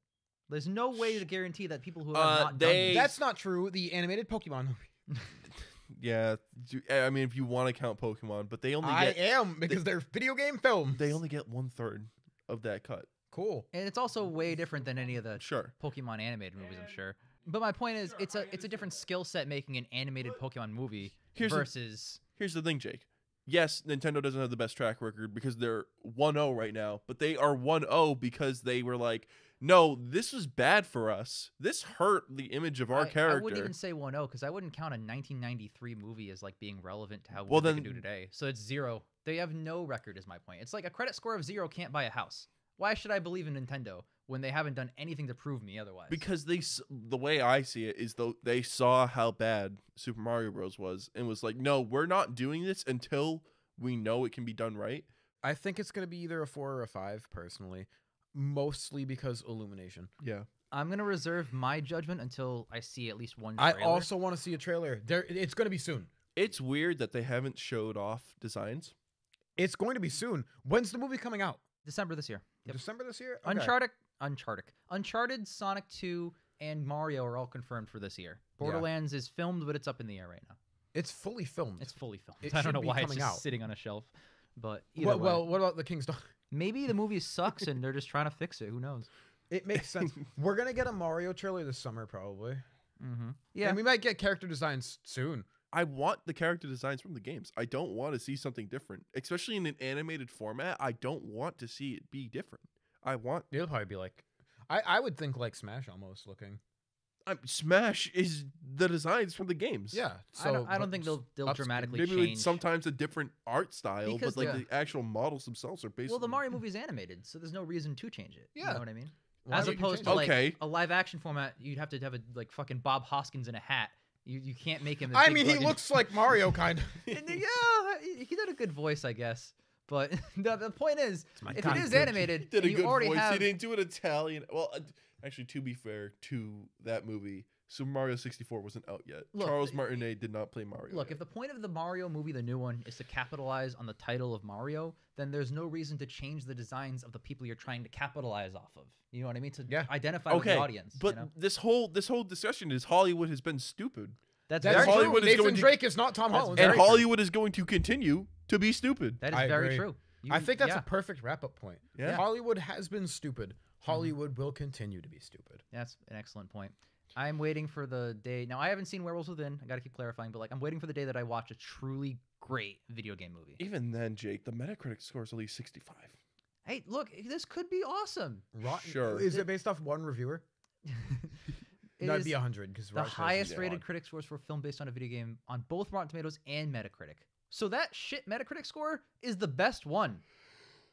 There's no way to guarantee that people who have Uh, not they- done That's not true. The animated Pokemon movie. Yeah, I mean, if you want to count Pokemon, but they only I get am because they're video game films. they only get one third of that cut. cool. and it's also way different than any of the Sure. Pokemon animated movies, I'm sure. But my point is, it's a it's a different skill set making an animated Pokemon movie Here's the- versus Here's the thing, Jake. yes, Nintendo doesn't have the best track record because they're 1-0 right now, but they are 1-0 because they were like, no, this was bad for us. This hurt the image of our I, character. I wouldn't even say 1 0 because I wouldn't count a 1993 movie as like being relevant to how Well, well, they can do today. So it's zero. They have no record, is my point. It's like a credit score of zero can't buy a house. Why should I believe in Nintendo when they haven't done anything to prove me otherwise? because they the way I see it is though they saw how bad Super Mario Bros was and was like, no, we're not doing this until we know it can be done right. I think it's gonna be either a four or a five, personally. Mostly because Illumination. Yeah. I'm gonna reserve my judgment until I see at least one. I also want to see a trailer. There, it's gonna be soon. It's weird that they haven't showed off designs. It's going to be soon. When's the movie coming out? December this year. Yep. December this year. Okay. Uncharted, Uncharted, Uncharted, Sonic 2, and Mario are all confirmed for this year. Yeah. Borderlands is filmed, but it's up in the air right now. It's fully filmed. It's fully filmed. It I don't know why it's coming just out. sitting on a shelf, but either well, way. well, what about the King's Daughter? Maybe the movie sucks and they're just trying to fix it. Who knows? It makes sense. We're gonna get a Mario trailer this summer, probably. Mm-hmm. Yeah, and we might get character designs soon. I want the character designs from the games. I don't want to see something different, especially in an animated format. I don't want to see it be different. I want It'll probably be like, I, I would think like Smash almost looking. I'm, Smash is the designs from the games. Yeah. So I don't, I don't think they'll they'll upscale. dramatically maybe change. with sometimes a different art style, Because but like the- the actual models themselves are basically. well, the Mario movie's animated, so there's no reason to change it. you Yeah. know what I mean. Why As would you opposed change to it? like Okay. a live action format, you'd have to have a like fucking Bob Hoskins in a hat. You you can't make him. a I big mean, he fucking- looks like Mario, kind of. And, yeah, he he did a good voice, I guess. But the, the point is, if it is good. animated, did a and you good already voice. have He didn't do an Italian. Well, uh, actually, to be fair to that movie, Super Mario 64 wasn't out yet. Look, Charles Martinet did not play Mario. Look, yet. if the point of the Mario movie, the new one, is to capitalize on the title of Mario, then there's no reason to change the designs of the people you're trying to capitalize off of. You know what I mean? To Yeah. identify with the audience. but you know? this whole this whole discussion is Hollywood has been stupid, that's, That's very Hollywood true. is Nathan going to- Drake is not Tom Holland. very and true. Hollywood is going to continue to be stupid. That is I very agree. true. I think that's yeah, a perfect wrap-up point. Yeah. Hollywood has been stupid. Mm-hmm. Hollywood will continue to be stupid. that's an excellent point. I'm waiting for the day. Now I haven't seen Werewolves Within. I got to keep clarifying, but like I'm waiting for the day that I watch a truly great video game movie. Even then, Jake, the Metacritic score is at least 65. Hey, look, this could be awesome. Rotten, Sure. Is it based off one reviewer? It That'd is be hundred because the highest yeah. rated critic scores for a film based on a video game on both Rotten Tomatoes and Metacritic. So that shit Metacritic score is the best one.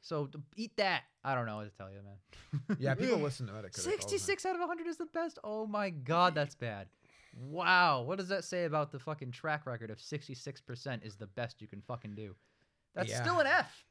So eat that. I don't know what to tell you, man. Yeah, people listen to Metacritic. all 66 out of 100 is the best. Oh my god, that's bad. Wow, what does that say about the fucking track record of 66% is the best you can fucking do? That's Yeah. still an F.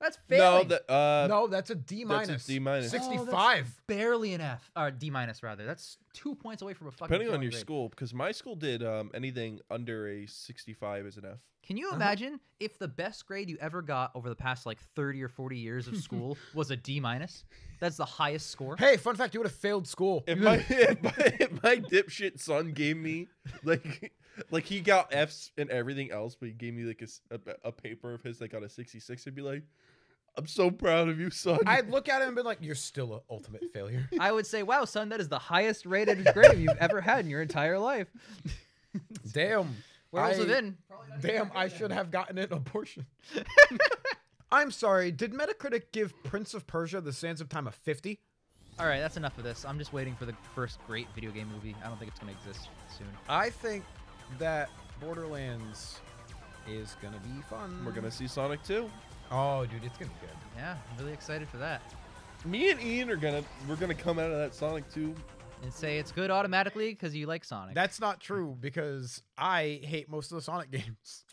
That's No, failing. uh, no, that's a D that's minus. a D minus. Oh, 65. barely an F or D minus rather. That's two points away from a fucking. depending on your grade. school, because my school did um, anything under a 65 is an F. Can you Uh-huh. imagine if the best grade you ever got over the past like 30 or 40 years of school was a D minus? That's the highest score. Hey, fun fact: you would have failed school. If my, if my if my dipshit son gave me like like he got Fs and everything else, but he gave me like a paper of his that got a 66, I'd be like, I'm so proud of you, son. I'd look at him and be like, "You're still an ultimate failure." I would say, wow, son, that is the highest rated grade you've ever had in your entire life. Damn. Werewolves I- Within. Damn, I should have gotten an abortion. I'm sorry. Did Metacritic give Prince of Persia: The Sands of Time a 50? All right, that's enough of this. I'm just waiting for the first great video game movie. I don't think it's going to exist soon. I think that Borderlands is gonna be fun. We're gonna see Sonic 2. Oh, dude, it's gonna be good. Yeah, I'm really excited for that. Me and Ian are gonna we're gonna come out of that Sonic 2. And say it's good automatically because you like Sonic. That's not true because I hate most of the Sonic games.